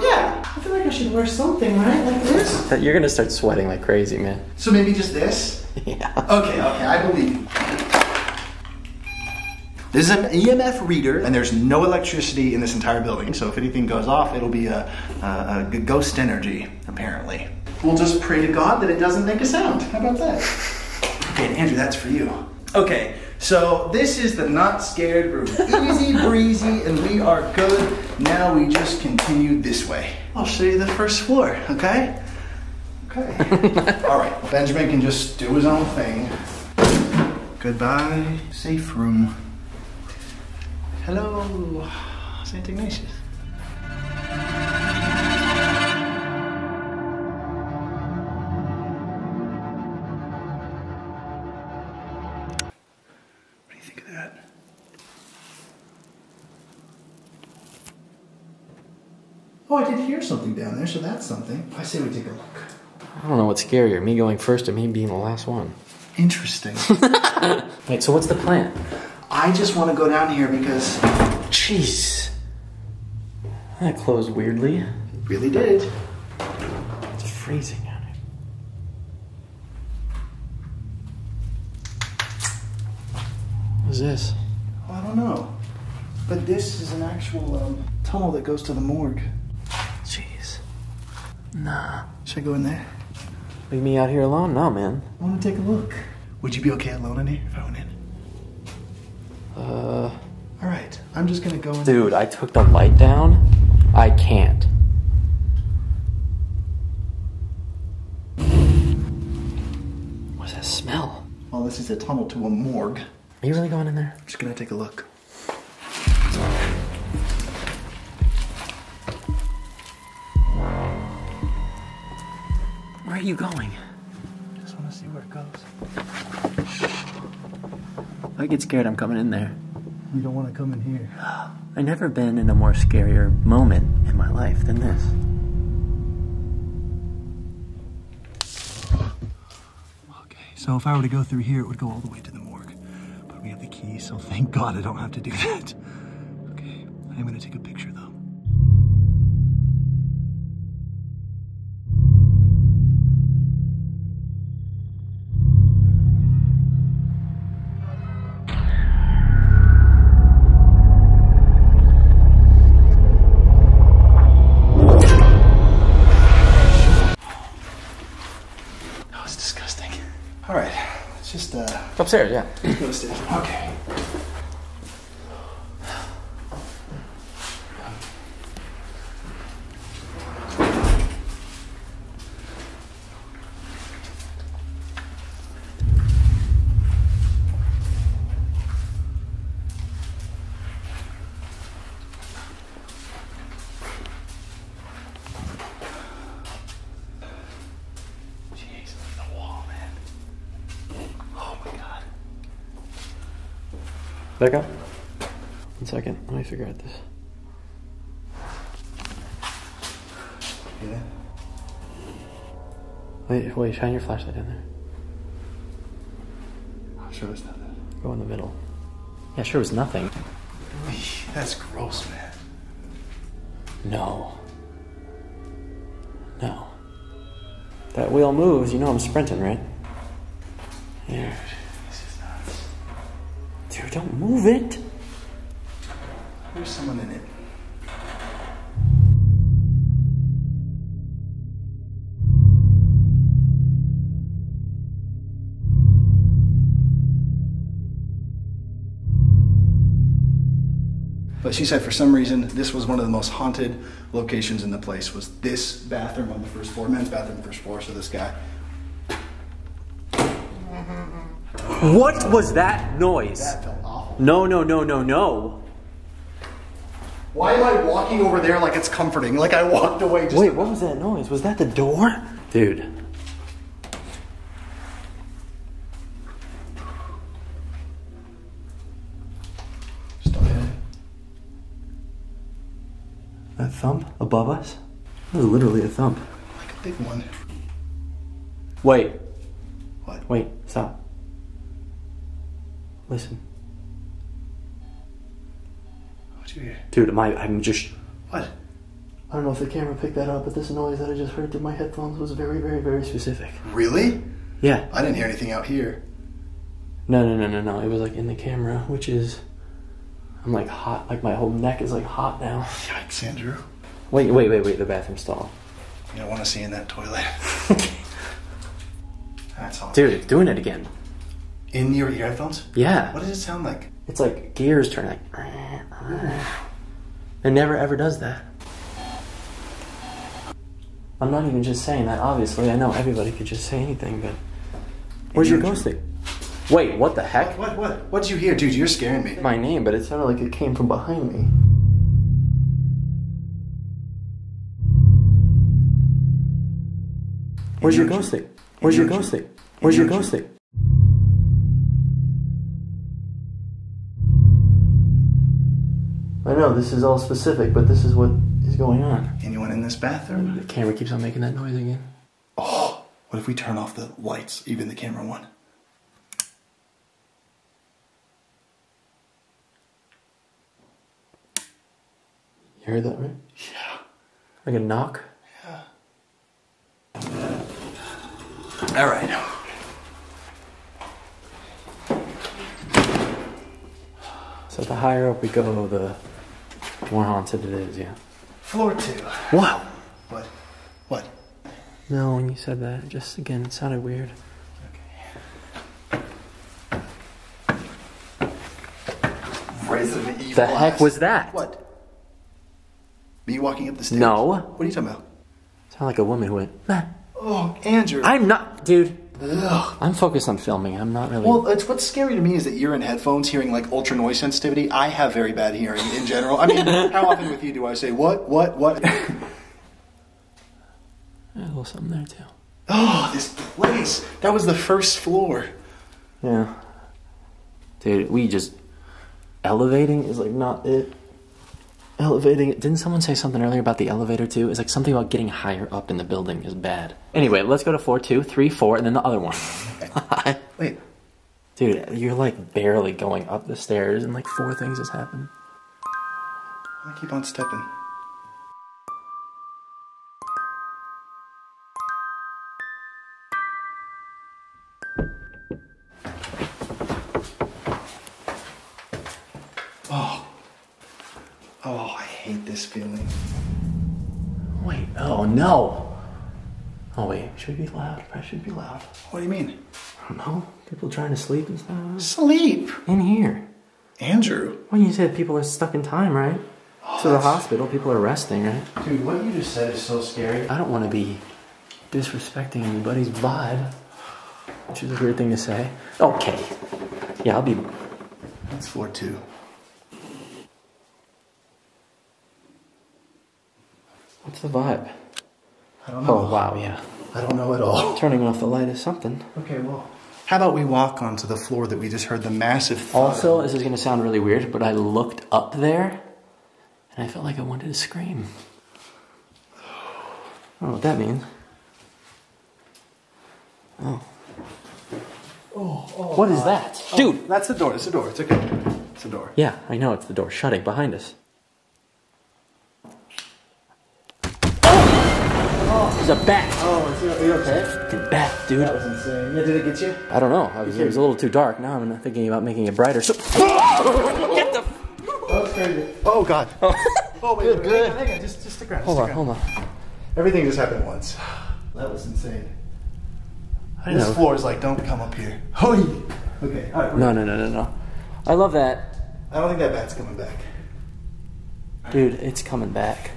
Yeah. I feel like I should wear something, right? Like this? You're gonna start sweating like crazy, man. So maybe just this? Yeah. Okay, okay, I believe you. This is an EMF reader, and there's no electricity in this entire building. So if anything goes off, it'll be a, a, a ghost energy, apparently. We'll just pray to God that it doesn't make a sound. How about that? Okay, Andrew, that's for you. Okay, so this is the not scared room. Easy breezy, and we are good. Now we just continue this way. I'll show you the first floor, okay? Okay. All right, Benjamin can just do his own thing. Goodbye, safe room. Hello, St. Ignatius. Oh, I did hear something down there, so that's something. I say we take a look. I don't know what's scarier, me going first or me being the last one. Interesting. Wait, so what's the plan? I just want to go down here because Jeez. That closed weirdly. it really did. It's freezing out here. What's this? I don't know. But this is an actual um, tunnel that goes to the morgue. Nah. Should I go in there? Leave me out here alone? No, man. I want to take a look. Would you be okay alone in here if I went in? Uh. All right, I'm just gonna go in. Dude, I took the light down. I can't. What's that smell? Well, this is a tunnel to a morgue. Are you really going in there? I'm just gonna take a look. Where are you going? Just want to see where it goes. I get scared. I'm coming in there. You don't want to come in here. I never been in a more scarier moment in my life than this. Okay, so if I were to go through here, it would go all the way to the morgue. But we have the key, so thank God I don't have to do that. Okay, I am gonna take a picture though. Yeah. go upstairs. Okay. Back up. One second. Let me figure out this. Yeah. Wait, wait. Shine your flashlight in there. I'm sure there's nothing. Go in the middle. Yeah, sure it was nothing. That's gross, man. No. No. That wheel moves. You know I'm sprinting, right? Yeah. She said for some reason this was one of the most haunted locations in the place was this bathroom on the first floor, men's bathroom first floor, so this guy. What was that noise? That felt awful. No, no, no, no, no. Why am I walking over there like it's comforting? Like I walked away just Wait, what was that noise? Was that the door? Dude. Thump above us? That was literally a thump. Like a big one. Wait, What? wait, stop. Listen. What'd you hear? Dude, am I, I'm just. What? I don't know if the camera picked that up, but this noise that I just heard through my headphones was very, very, very specific. Really? Yeah. I didn't hear anything out here. No, no, no, no, no. It was like in the camera, which is. I'm like hot. Like my whole neck is like hot now. Yikes, Andrew. Wait, wait, wait, wait. The bathroom stall. You don't want to see in that toilet. That's all. Dude, it's doing it again. In your earphones? Yeah. What does it sound like? It's like gears turning. Like. Ah, ah. It never ever does that. I'm not even just saying that. Obviously, I know everybody could just say anything, but where's your ghost thing? Wait, what the heck? What? What? What did you hear, dude? You're scaring me. My name, but it sounded like it came from behind me. Where's your ghost thing? Where's your ghost thing? Where's your ghost thing? I know this is all specific, but this is what is going on. Anyone in this bathroom? The camera keeps on making that noise again. Oh, what if we turn off the lights, even the camera one? You heard that, right? Yeah. Like a knock? All right. So the higher up we go, the more haunted it is, yeah. Floor two. Wow. What? What? No, when you said that, just again, it sounded weird. Resident Evil. The heck ass. was that? What? Me walking up the stairs? No. What are you talking about? Sounded like a woman who went, "Meh." Oh, Andrew. I'm not, dude. Ugh. I'm focused on filming. I'm not really. Well, it's what's scary to me is that you're in headphones hearing like ultra noise sensitivity. I have very bad hearing in general. I mean, how often with you do I say what, what, what? A little something there too. oh, this place. That was the first floor. Yeah. Dude, we just elevating is like not it. Elevating. Didn't someone say something earlier about the elevator too? It's like something about getting higher up in the building is bad. Anyway, let's go to floor two, three, four, and then the other one. Wait, Dude, you're like barely going up the stairs, and like four things has happened. I keep on stepping. This feeling. Wait, oh no. Oh wait, should we be loud? I should be loud. What do you mean? I don't know. People trying to sleep and stuff. Sleep. In here. Andrew. Well, you said people are stuck in time, right? Oh, to the hospital, people are resting, right? Dude, what you just said is so scary. I don't want to be disrespecting anybody's vibe, which is a weird thing to say. Okay. Yeah, I'll be. That's floor two. What's the vibe? I don't oh, know. Oh, wow, yeah. I don't know at all. Turning off the light is something. Okay, well. How about we walk onto the floor that we just heard the massive thud Also, this is going to sound really weird, but I looked up there and I felt like I wanted to scream. I don't know what that means. Oh. Oh, oh what is that? Dude! That's the door. It's the door. It's okay. It's the door. Yeah, I know it's the door shutting behind us. Oh! There's a bat! Oh, is it, are you okay? Fucking bat, dude. That was insane. Yeah, did it get you? I don't know. I was, it was a little too dark. Now I'm thinking about making it brighter. So, get the. That was crazy. Oh, God. Oh, oh wait, Good, wait, good. Hang on, hang on. Just, just stick around. Hold stick on, around. hold on. Everything just happened once. That was insane. This know. floor is like, don't come up here. Hoi! Okay, all right. No, no, no, no, no. I love that. I don't think that bat's coming back. Dude, it's coming back.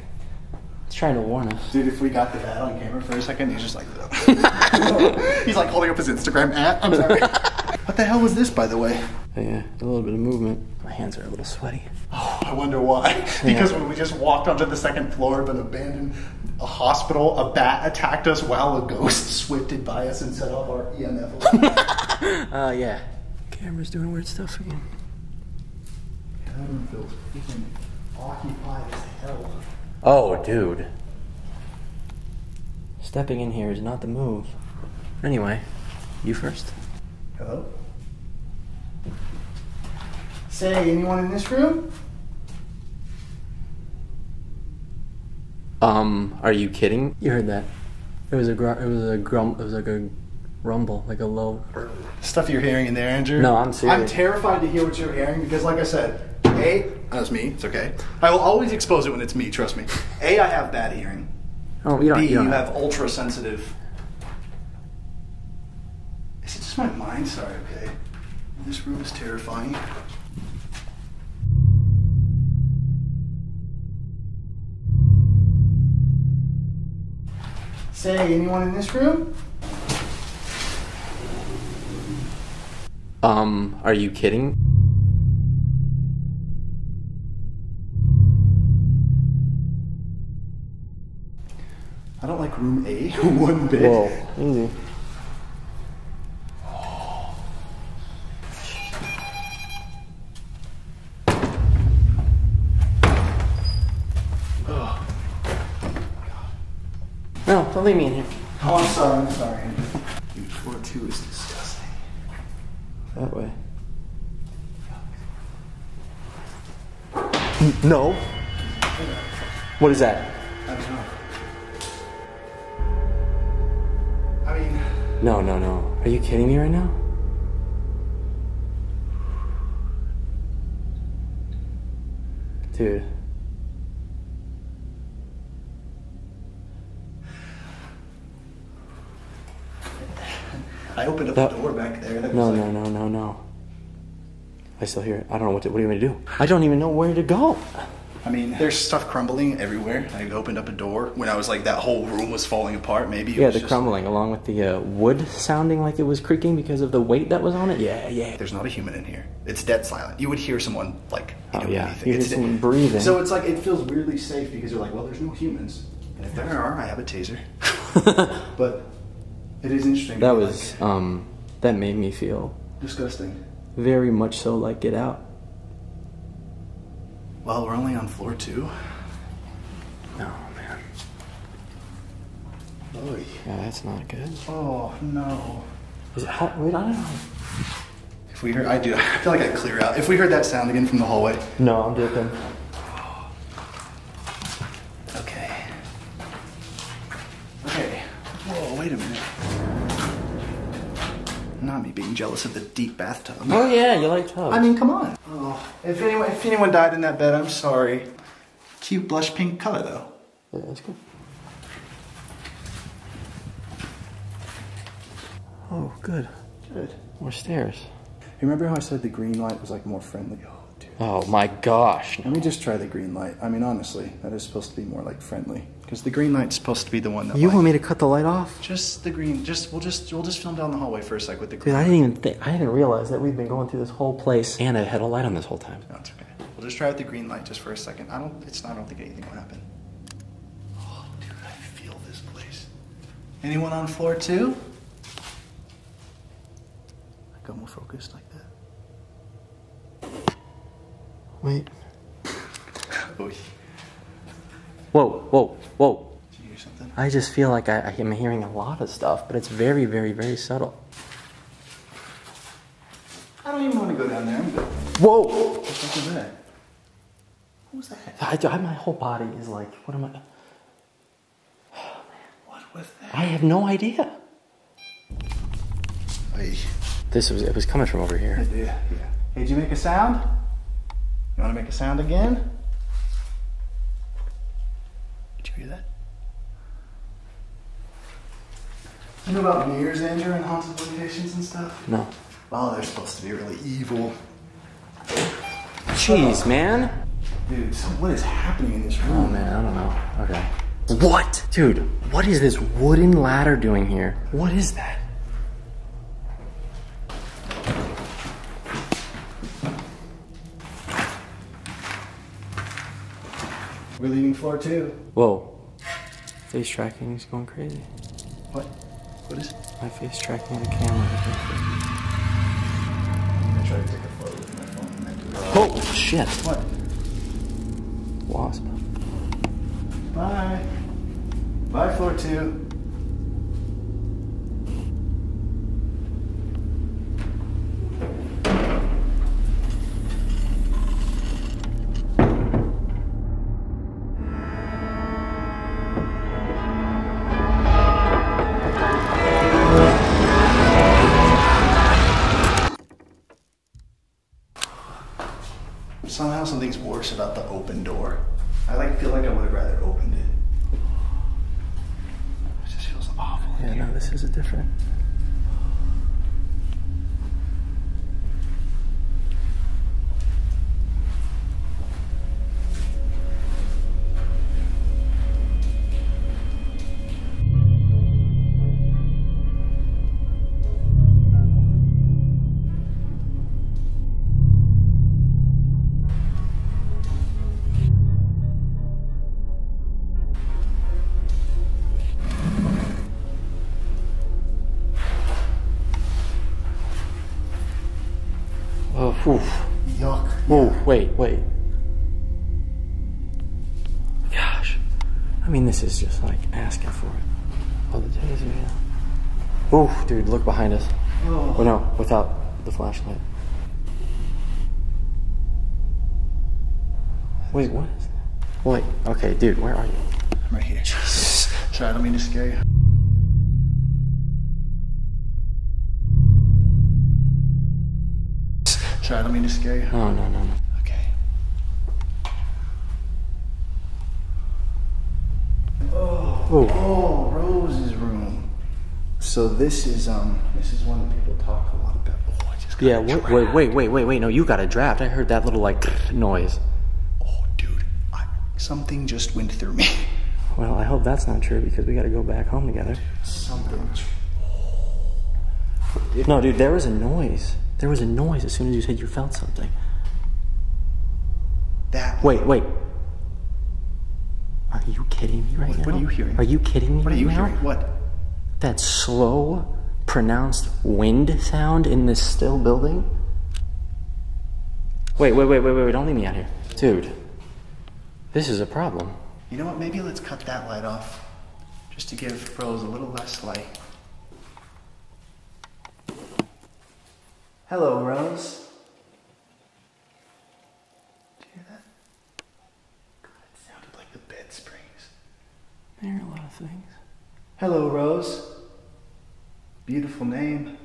Trying to warn us. Dude, if we got the bat on camera for a second, he's just like, he's like holding up his Instagram at. I'm sorry. what the hell was this, by the way? Oh, yeah, a little bit of movement. My hands are a little sweaty. Oh, I wonder why. because when we just walked onto the second floor of an abandoned a hospital, a bat attacked us while a ghost swifted by us and set off our EMF. Uh, yeah. Camera's doing weird stuff again. Heaven feels freaking occupied as hell. Oh, dude. Stepping in here is not the move. Anyway, you first. Hello? Say, anyone in this room? Um, are you kidding? You heard that? It was a gr- it was a grum it was like a rumble, like a low. Stuff you're hearing in there, Andrew. No, I'm serious. I'm terrified to hear what you're hearing because, like I said, A, that's me, it's okay. I will always expose it when it's me, trust me. A, I have bad hearing. Oh, you don't. B, you you don't have ultra sensitive. Is it just my mind? Sorry, okay. This room is terrifying. Say, anyone in this room? Um, are you kidding? I don't like room A one bit. Whoa, easy. No, don't leave me in here. Oh, I'm sorry, I'm sorry. Dude, floor two is disgusting. That way. No. What is that? No, no, no. Are you kidding me right now? Dude. I opened up That- the door back there. No, was no, no, no, no. I still hear it. I don't know what to, what do you me to do? I don't even know where to go. I mean, there's stuff crumbling everywhere. I opened up a door when I was like that whole room was falling apart. Maybe it Yeah, the just- crumbling along with the uh, wood sounding like it was creaking because of the weight that was on it. Yeah, yeah. There's not a human in here. It's dead silent. You would hear someone like you Oh, yeah. anything. You hear It's- someone breathing. So it's like it feels weirdly safe because you're like, well, there's no humans, and if there are, I have a taser. but it is interesting. That was um that made me feel disgusting. very much so like Get Out. Well, we're only on floor two. No, man. Oy. Yeah, that's not good. Oh no. Is it hot? Wait, I don't know. If we heard, I do. I feel like I'd clear out. If we heard that sound again from the hallway. No, I'm dipping. Okay. Okay. Whoa, wait a minute. Me being jealous of the deep bathtub. Oh yeah, you like tubs. I mean, come on. Oh, if anyone if anyone died in that bed, I'm sorry. Cute blush pink color though. yeah, that's good. Oh, good. Good. More stairs. You remember how I said the green light was like more friendly? Oh, dude. Oh my gosh. Let me just try the green light. I mean, honestly, that is supposed to be more like friendly because the green light's supposed to be the one that. You like- want me to cut the light off? Just the green. Just we'll just we'll just film down the hallway for a sec with the green. Dude, green. I didn't even think. I didn't realize that we'd been going through this whole place and I had a light on this whole time. No, it's okay. We'll just try with the green light just for a second. I don't. It's. Not I don't think anything will happen. Oh, dude, I feel this place. Anyone on floor two? I got more focused like that. Wait. Oh, Oy. Whoa, whoa, whoa. Did you hear something? I just feel like I, I am hearing a lot of stuff, but it's very, very, very subtle. I don't even want to go down there. I'm. Whoa! What was that? What was that? I, I- my whole body is like, what am I? What was that? I have no idea. Oy. This was, it was coming from over here. Yeah, yeah. Hey, did you make a sound? You want to make a sound again? Did you that? You know about mirrors, Andrew, and haunted locations and stuff? No. Oh, they're supposed to be really evil. Jeez, man. Dude, so what is happening in this Oh room? man, I don't know. Okay. What? Dude, what is this wooden ladder doing here? What is that? We're leaving floor two. Whoa. Face tracking is going crazy. What? What is? it? My face tracking the camera. I tried to take a photo with my phone and then do it. Oh, shit. What? Wasp. Bye. Bye, floor two. dude, look behind us. Oh, oh no, without the flashlight. Wait, what is that? Wait, okay, dude, where are you? I'm right here. Jesus. Sorry, I don't mean to scare you. Sorry, I don't mean to scare you. No, no, no, no. Okay. Oh, oh. oh Rose's room. So this is um this is one that people talk a lot about. Oh, I just got Yeah, a wait, wait, wait, wait, wait, wait. No, you got a draft. I heard that little like noise. Oh, dude, I, something just went through me. Well, I hope that's not true because we got to go back home together. Something. No, dude, there was a noise. There was a noise as soon as you said you felt something. That. Wait, wait. Are you kidding me right What- now? what are you hearing? Are you kidding me What are right you now? hearing? What? That slow, pronounced wind sound in this still building? Wait, wait, wait, wait, wait, wait, don't leave me out here. Dude, this is a problem. You know what? Maybe let's cut that light off, just to give Rose a little less light. Hello, Rose. Did you hear that? God, it sounded like the bed springs. There are a lot of things. Hello, Rose. Beautiful name.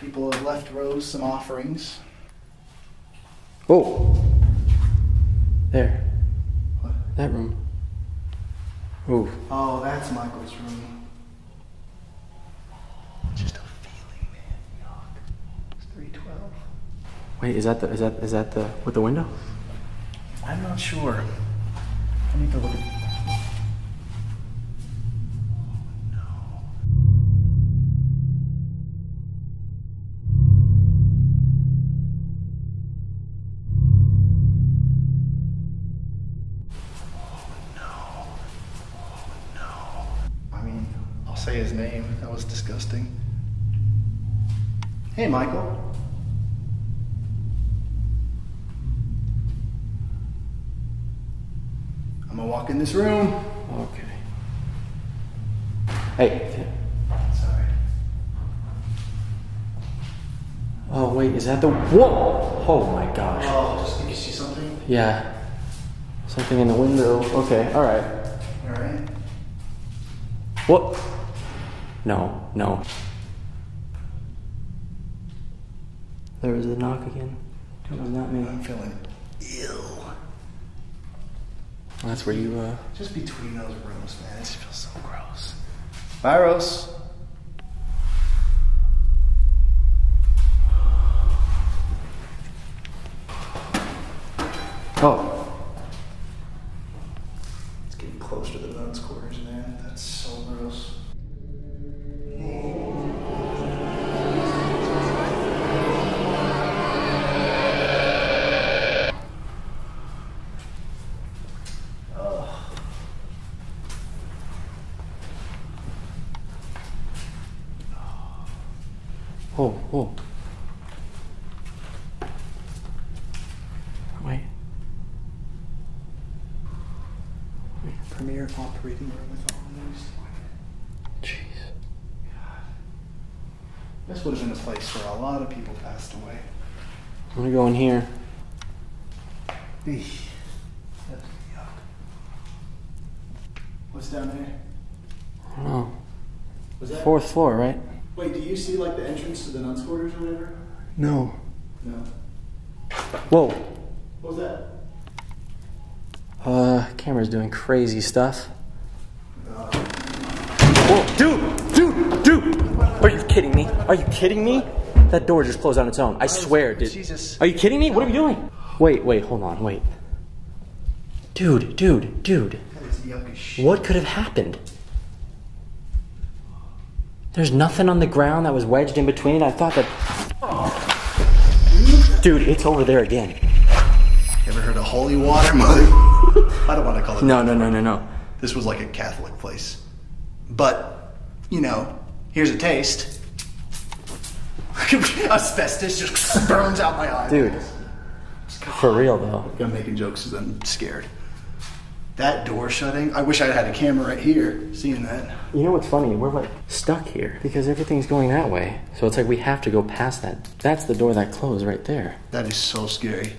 People have left Rose some offerings. Oh! There. What? That room. Ooh. Oh, that's Michael's room. Just a feeling, man. Yuck. It's 312. Wait, is that the is that is that the with the window? I'm not sure. I need to look at. Was disgusting. Hey, Michael. I'm gonna walk in this room. Okay. Hey. Sorry. Oh wait, is that the whoa? Oh my gosh. Oh, just did you see something? Yeah. Something in the window. Okay, alright. All right. What? No, no. There was the knock again. It was not me. I'm feeling ill. That's where you, uh. Just between those rooms, man. This feels so gross. Bye, Rose. Oh. Fourth floor, right? Wait, do you see like the entrance to the nuns' quarters or whatever? No. No. Whoa. What was that? Uh, camera's doing crazy stuff. Whoa, dude, dude, dude! Are you kidding me? Are you kidding me? That door just closed on its own. I swear, dude. Jesus. Are you kidding me? What are you doing? Wait, wait, hold on, wait. Dude, dude, dude. That is yuck as shit. What could have happened? There's nothing on the ground that was wedged in between. I thought that. Dude, it's over there again. You ever heard of holy water, mother? I don't want to call it. No, no, no, no, no. This was like a Catholic place. But, you know, here's a taste. Asbestos just burns out my eyes. Dude. For real, though. I'm making jokes because I'm scared. That door shutting, I wish I had a camera right here seeing that. You know what's funny? We're like stuck here because everything's going that way. So it's like we have to go past that. That's the door that closed right there. That is so scary.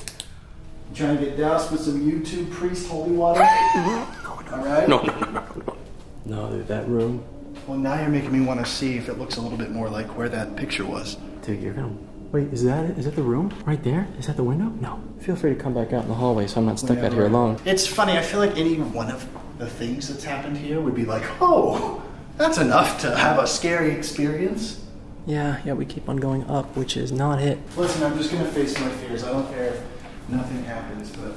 trying to get doused with some YouTube priest holy water? Alright? No, no, no, no, no. No, dude, that room. Well, now you're making me want to see if it looks a little bit more like where that picture was. Dude, you're gonna. Wait, is that it? Is that the room right there? Is that the window? No. Feel free to come back out in the hallway so I'm not stuck oh, out here alone. It's funny, I feel like any one of the things that's happened here would be like, oh, that's enough to have a scary experience. Yeah, yeah, we keep on going up, which is not it. Listen, I'm just gonna face my fears. I don't care if nothing happens, but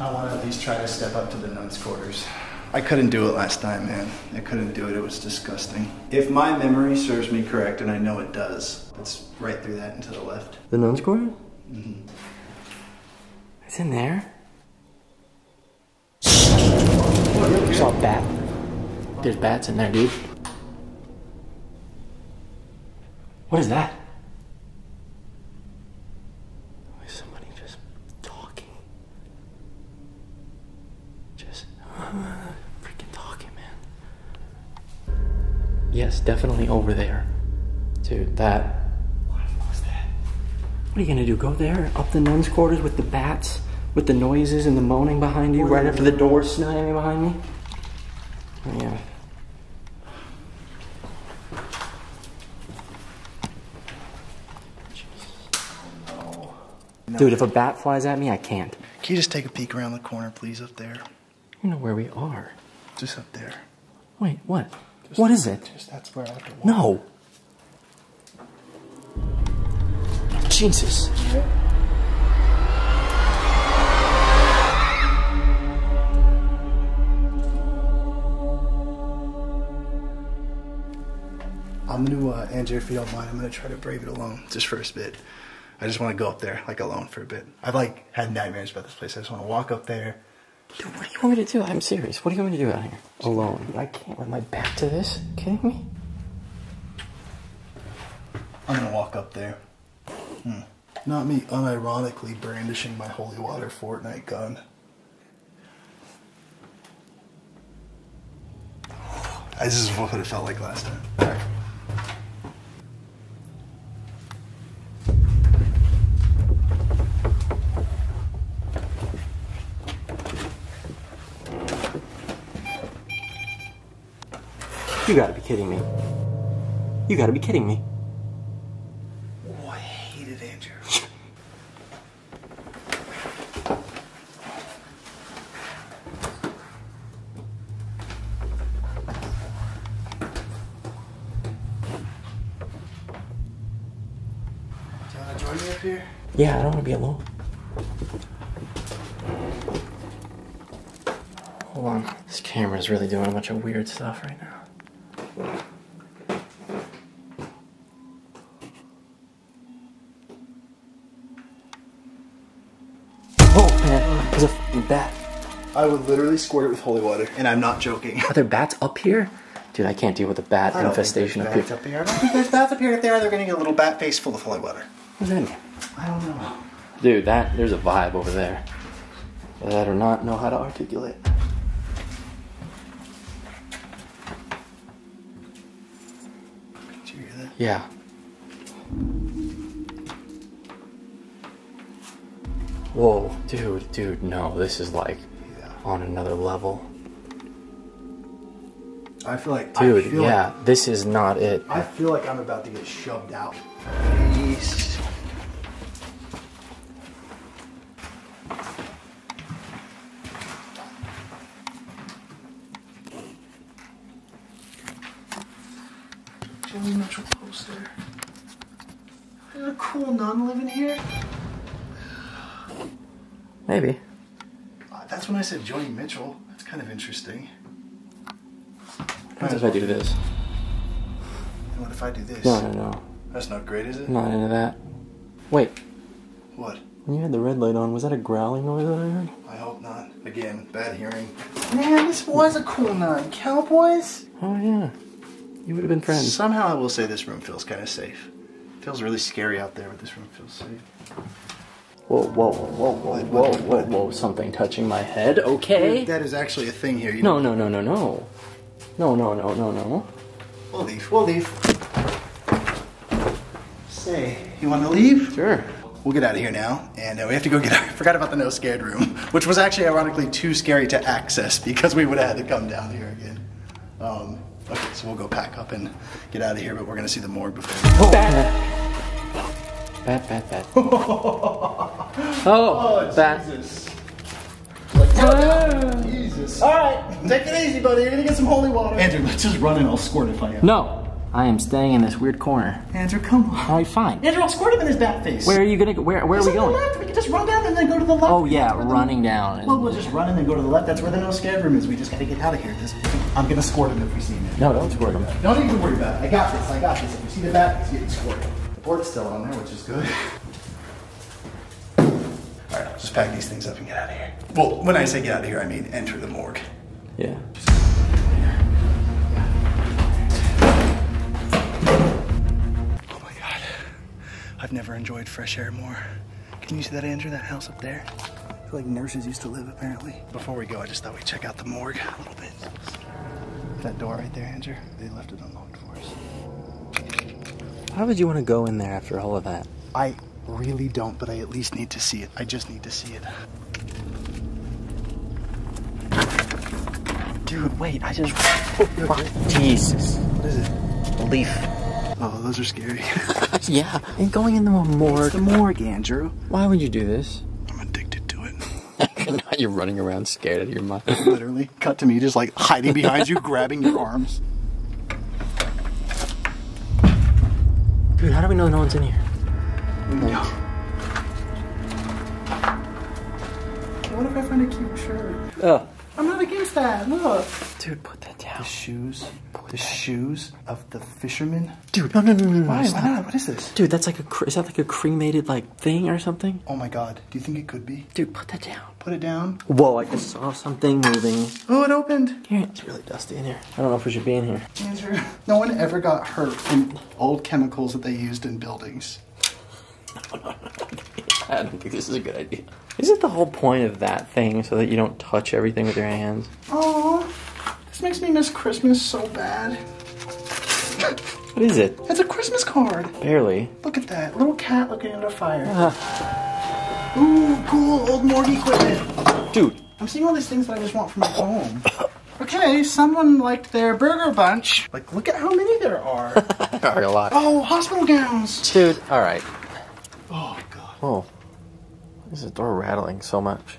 I want to at least try to step up to the nuns' quarters. I couldn't do it last time, man. I couldn't do it. It was disgusting. If my memory serves me correct, and I know it does, it's right through that and to the left. The nun's quarter? Mm-hmm. It's in there. You saw a bat? There's bats in there, dude. What is that? Is somebody just talking? Just freaking talking, man. Yes, definitely over there. Dude, that. What was that? What are you gonna do? Go there, up the nuns' quarters with the bats, with the noises and the moaning behind you, right after the door slamming behind me? Yeah. No. Dude, if a bat flies at me, I can't. Can you just take a peek around the corner, please, up there? You know where we are. Just up there. Wait, what? What is it? Just that's where I have to walk. No. Jesus. I'm gonna, uh, Andrew, if you don't mind, I'm gonna try to brave it alone, just for a bit. I just want to go up there, like alone, for a bit. I've like had nightmares about this place. I just want to walk up there. Dude, what do you want me to do? I'm serious. What do you want me to do out here? Alone. I can't with my back to this. kidding me? I'm gonna walk up there. Hmm. Not me unironically brandishing my holy water Fortnite gun. This is what it felt like last time. You gotta be kidding me. You gotta be kidding me. Oh, I hate it, Andrew. Do you want to join me up here? Yeah, I don't wanna be alone. Hold on. This camera's really doing a bunch of weird stuff right now. Bat. I would literally squirt it with holy water, and I'm not joking. Are there bats up here? Dude, I can't deal with a bat infestation up here. bats up here. I don't think there's bats up here. If there are, they're get a little bat face full of holy water. What's that mean? I don't know. Dude, that there's a vibe over there that I do not know how to articulate. Did you hear that? Yeah. Whoa, dude, dude, no, this is like Yeah. on another level. I feel like Dude, I feel yeah, Like, this is not it. I feel like I'm about to get shoved out. Please. Joni Mitchell poster. There's a cool nun living here. Maybe. Uh, That's when I said Joni Mitchell. That's kind of interesting. What if I do this? And what if I do this? No, no, no. That's not great, is it? Not into that. Wait, What? when you had the red light on, was that a growling noise that I heard? I hope not. Again, bad hearing. Man, this was a cool nun. Cowboys? Oh, yeah. You would have been friends. Somehow I will say this room feels kind of safe. feels really scary out there, but this room feels safe. Whoa, whoa, whoa, whoa, whoa, whoa, whoa, something touching my head, okay? That is actually a thing here. You No, no, no, no, no. No, no, no, no, no. We'll leave. We'll leave. Say, you want to leave? Sure. We'll get out of here now, and uh, we have to go get. I forgot about the no scared room, which was actually ironically too scary to access because we would have had to come down here again. Um, okay, so we'll go pack up and get out of here, but we're gonna see the morgue before. Bat. Bat, bat, bat. oh, bat. Jesus. Like, ah. Jesus. All right, take it easy, buddy. You're gonna get some holy water. Andrew, let's just run and I'll squirt if I am. No, I am staying in this weird corner. Andrew, come on. All right, fine. Andrew, I'll squirt him in his bat face. Where are you gonna go? Where, where are we going? left. We can just run down and then go to the left. Oh yeah, where the- running down. Well, we'll just run and then go to the left. That's where the no scared room is. We just gotta get out of here. This, I'm gonna squirt him if we see him. No, don't squirt him. Don't even worry about it. I got this. I got this. If you see the bat, it's getting squirted. The board's still on there, which is good. All right, I'll just pack these things up and get out of here. Well, when I say get out of here, I mean enter the morgue. Yeah. Oh my god. I've never enjoyed fresh air more. Can you see that, Andrew? That house up there? I feel like nurses used to live, apparently. Before we go, I just thought we'd check out the morgue a little bit. That door right there, Andrew, they left it unlocked for us. Why would you want to go in there after all of that? I really don't, but I at least need to see it. I just need to see it. Dude, wait, I just. Fuck, Jesus. What is it? A Leaf. Oh, those are scary. Yeah, and going in the morgue. the morgue, Andrew. Why would you do this? I'm addicted to it. now you're running around scared out of your mind. Literally. Cut to me just like hiding behind you, grabbing your arms. Dude, how do we know no one's in here? No. What if I find a cute shirt? Oh. I'm not against that. Look. Dude, put that down. The shoes. The shoes of the fisherman. Dude, no, no, no, no, no. Why? Why not? What is this? Dude, that's like a. Is that like a cremated like thing or something? Oh my god. Do you think it could be? Dude, put that down. Put it down. Whoa, I just saw something moving. Oh, it opened. Here, it's really dusty in here. I don't know if we should be in here. Andrew. No one ever got hurt from old chemicals that they used in buildings. I don't think this is a good idea. Isn't the whole point of that thing so that you don't touch everything with your hands? Oh, this makes me miss Christmas so bad. What is it? It's a Christmas card. Barely. Look at that little cat looking at a fire. Ah. Ooh, cool old morgue equipment. Dude. I'm seeing all these things that I just want for my home. Okay, someone liked their burger bunch. Like, look at how many there are. Are a lot. oh, hospital gowns. Dude, alright. Oh god. Whoa. Why is the door rattling so much?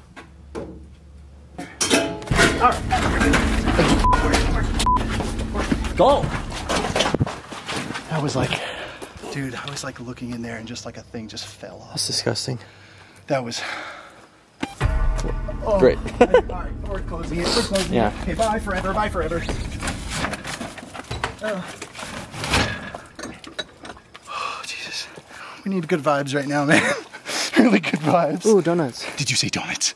Go! That was like, dude, I was like looking in there and just like a thing just fell off. That's disgusting. That was. Oh, Great. All right, we're closing it. We're closing Yeah. it. Okay, bye forever. Bye forever. Oh, Jesus. We need good vibes right now, man. really good vibes. Ooh, donuts. Did you say donuts?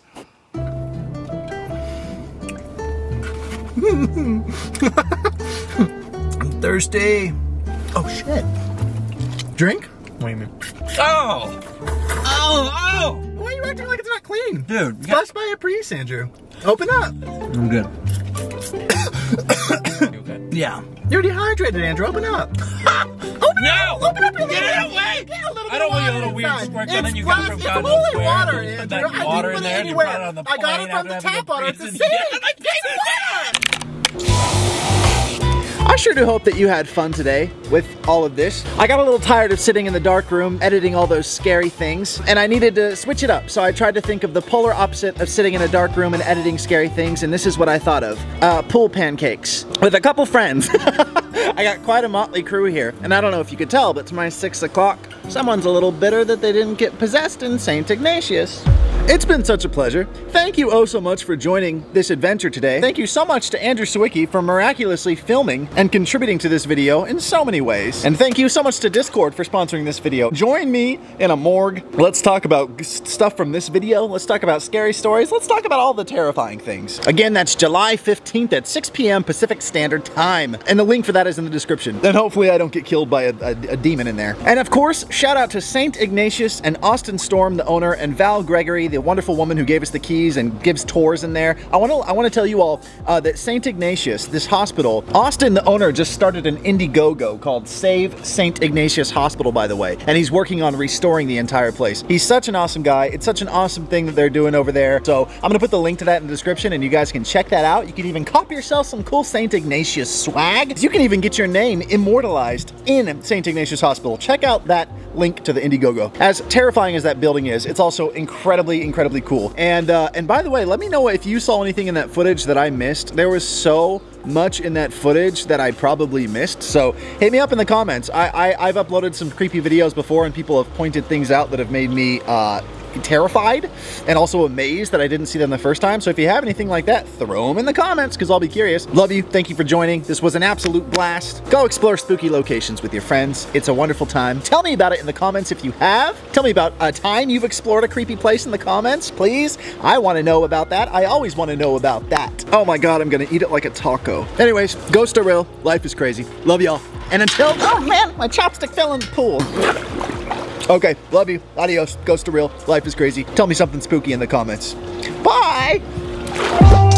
I'm thirsty. Oh shit. Drink? Wait a minute. Oh! Oh! Oh! Why are you acting like it's not clean? Dude, Blessed by a priest, Andrew. Open up. I'm good. Yeah. You're dehydrated, Andrew. Open up. Open No! up. Open up your Get it away! Get a little I don't want your little weird squirt gun It's you got from it's God knows holy where. water, Andrew. I didn't put it anywhere. it on the I got it from the tap water. It's the piece same. of- Like plain water. I sure do hope that you had fun today with all of this. I got a little tired of sitting in the dark room editing all those scary things, and I needed to switch it up. So I tried to think of the polar opposite of sitting in a dark room and editing scary things, and this is what I thought of. Uh, pool pancakes with a couple friends. I got quite a motley crew here, and I don't know if you could tell, but it's my six o'clock. Someone's a little bitter that they didn't get possessed in St. Ignatius. It's been such a pleasure. Thank you oh so much for joining this adventure today. Thank you so much to Andrew Siwicki for miraculously filming and contributing to this video in so many ways. And thank you so much to Discord for sponsoring this video. Join me in a morgue. Let's talk about stuff from this video. Let's talk about scary stories. Let's talk about all the terrifying things. Again, that's July 15th at 6 p.m. Pacific Standard Time. And the link for that is in the description. And hopefully I don't get killed by a, a, a demon in there. And of course, shout out to St. Ignatius and Austin Storm, the owner, and Val Gregory, the wonderful woman who gave us the keys and gives tours in there. I want to I want to tell you all uh, that St. Ignatius, this hospital, Austin, the owner, just started an Indiegogo called Save St. Ignatius Hospital, by the way, and he's working on restoring the entire place. He's such an awesome guy. It's such an awesome thing that they're doing over there. So I'm gonna put the link to that in the description, and you guys can check that out. You can even copy yourself some cool St. Ignatius swag. You can even get your name immortalized in St. Ignatius Hospital. Check out that link to the Indiegogo. As terrifying as that building is, it's also incredibly, incredibly cool. And uh, and by the way, let me know if you saw anything in that footage that I missed. There was so much in that footage that I probably missed. So hit me up in the comments. I, I I've uploaded some creepy videos before, and people have pointed things out that have made me uh, terrified and also amazed that I didn't see them the first time. So if you have anything like that, throw them in the comments because I'll be curious. Love you. Thank you for joining. This was an absolute blast. Go explore spooky locations with your friends. It's a wonderful time. Tell me about it in the comments if you have. Tell me about a time you've explored a creepy place in the comments, please. I want to know about that. I always want to know about that. Oh my God, I'm going to eat it like a taco. Anyways, ghosts are real. Life is crazy. Love y'all. And until, oh man, my chopstick fell in the pool. Okay, love you. Adios. Ghost to real. Life is crazy. Tell me something spooky in the comments. Bye!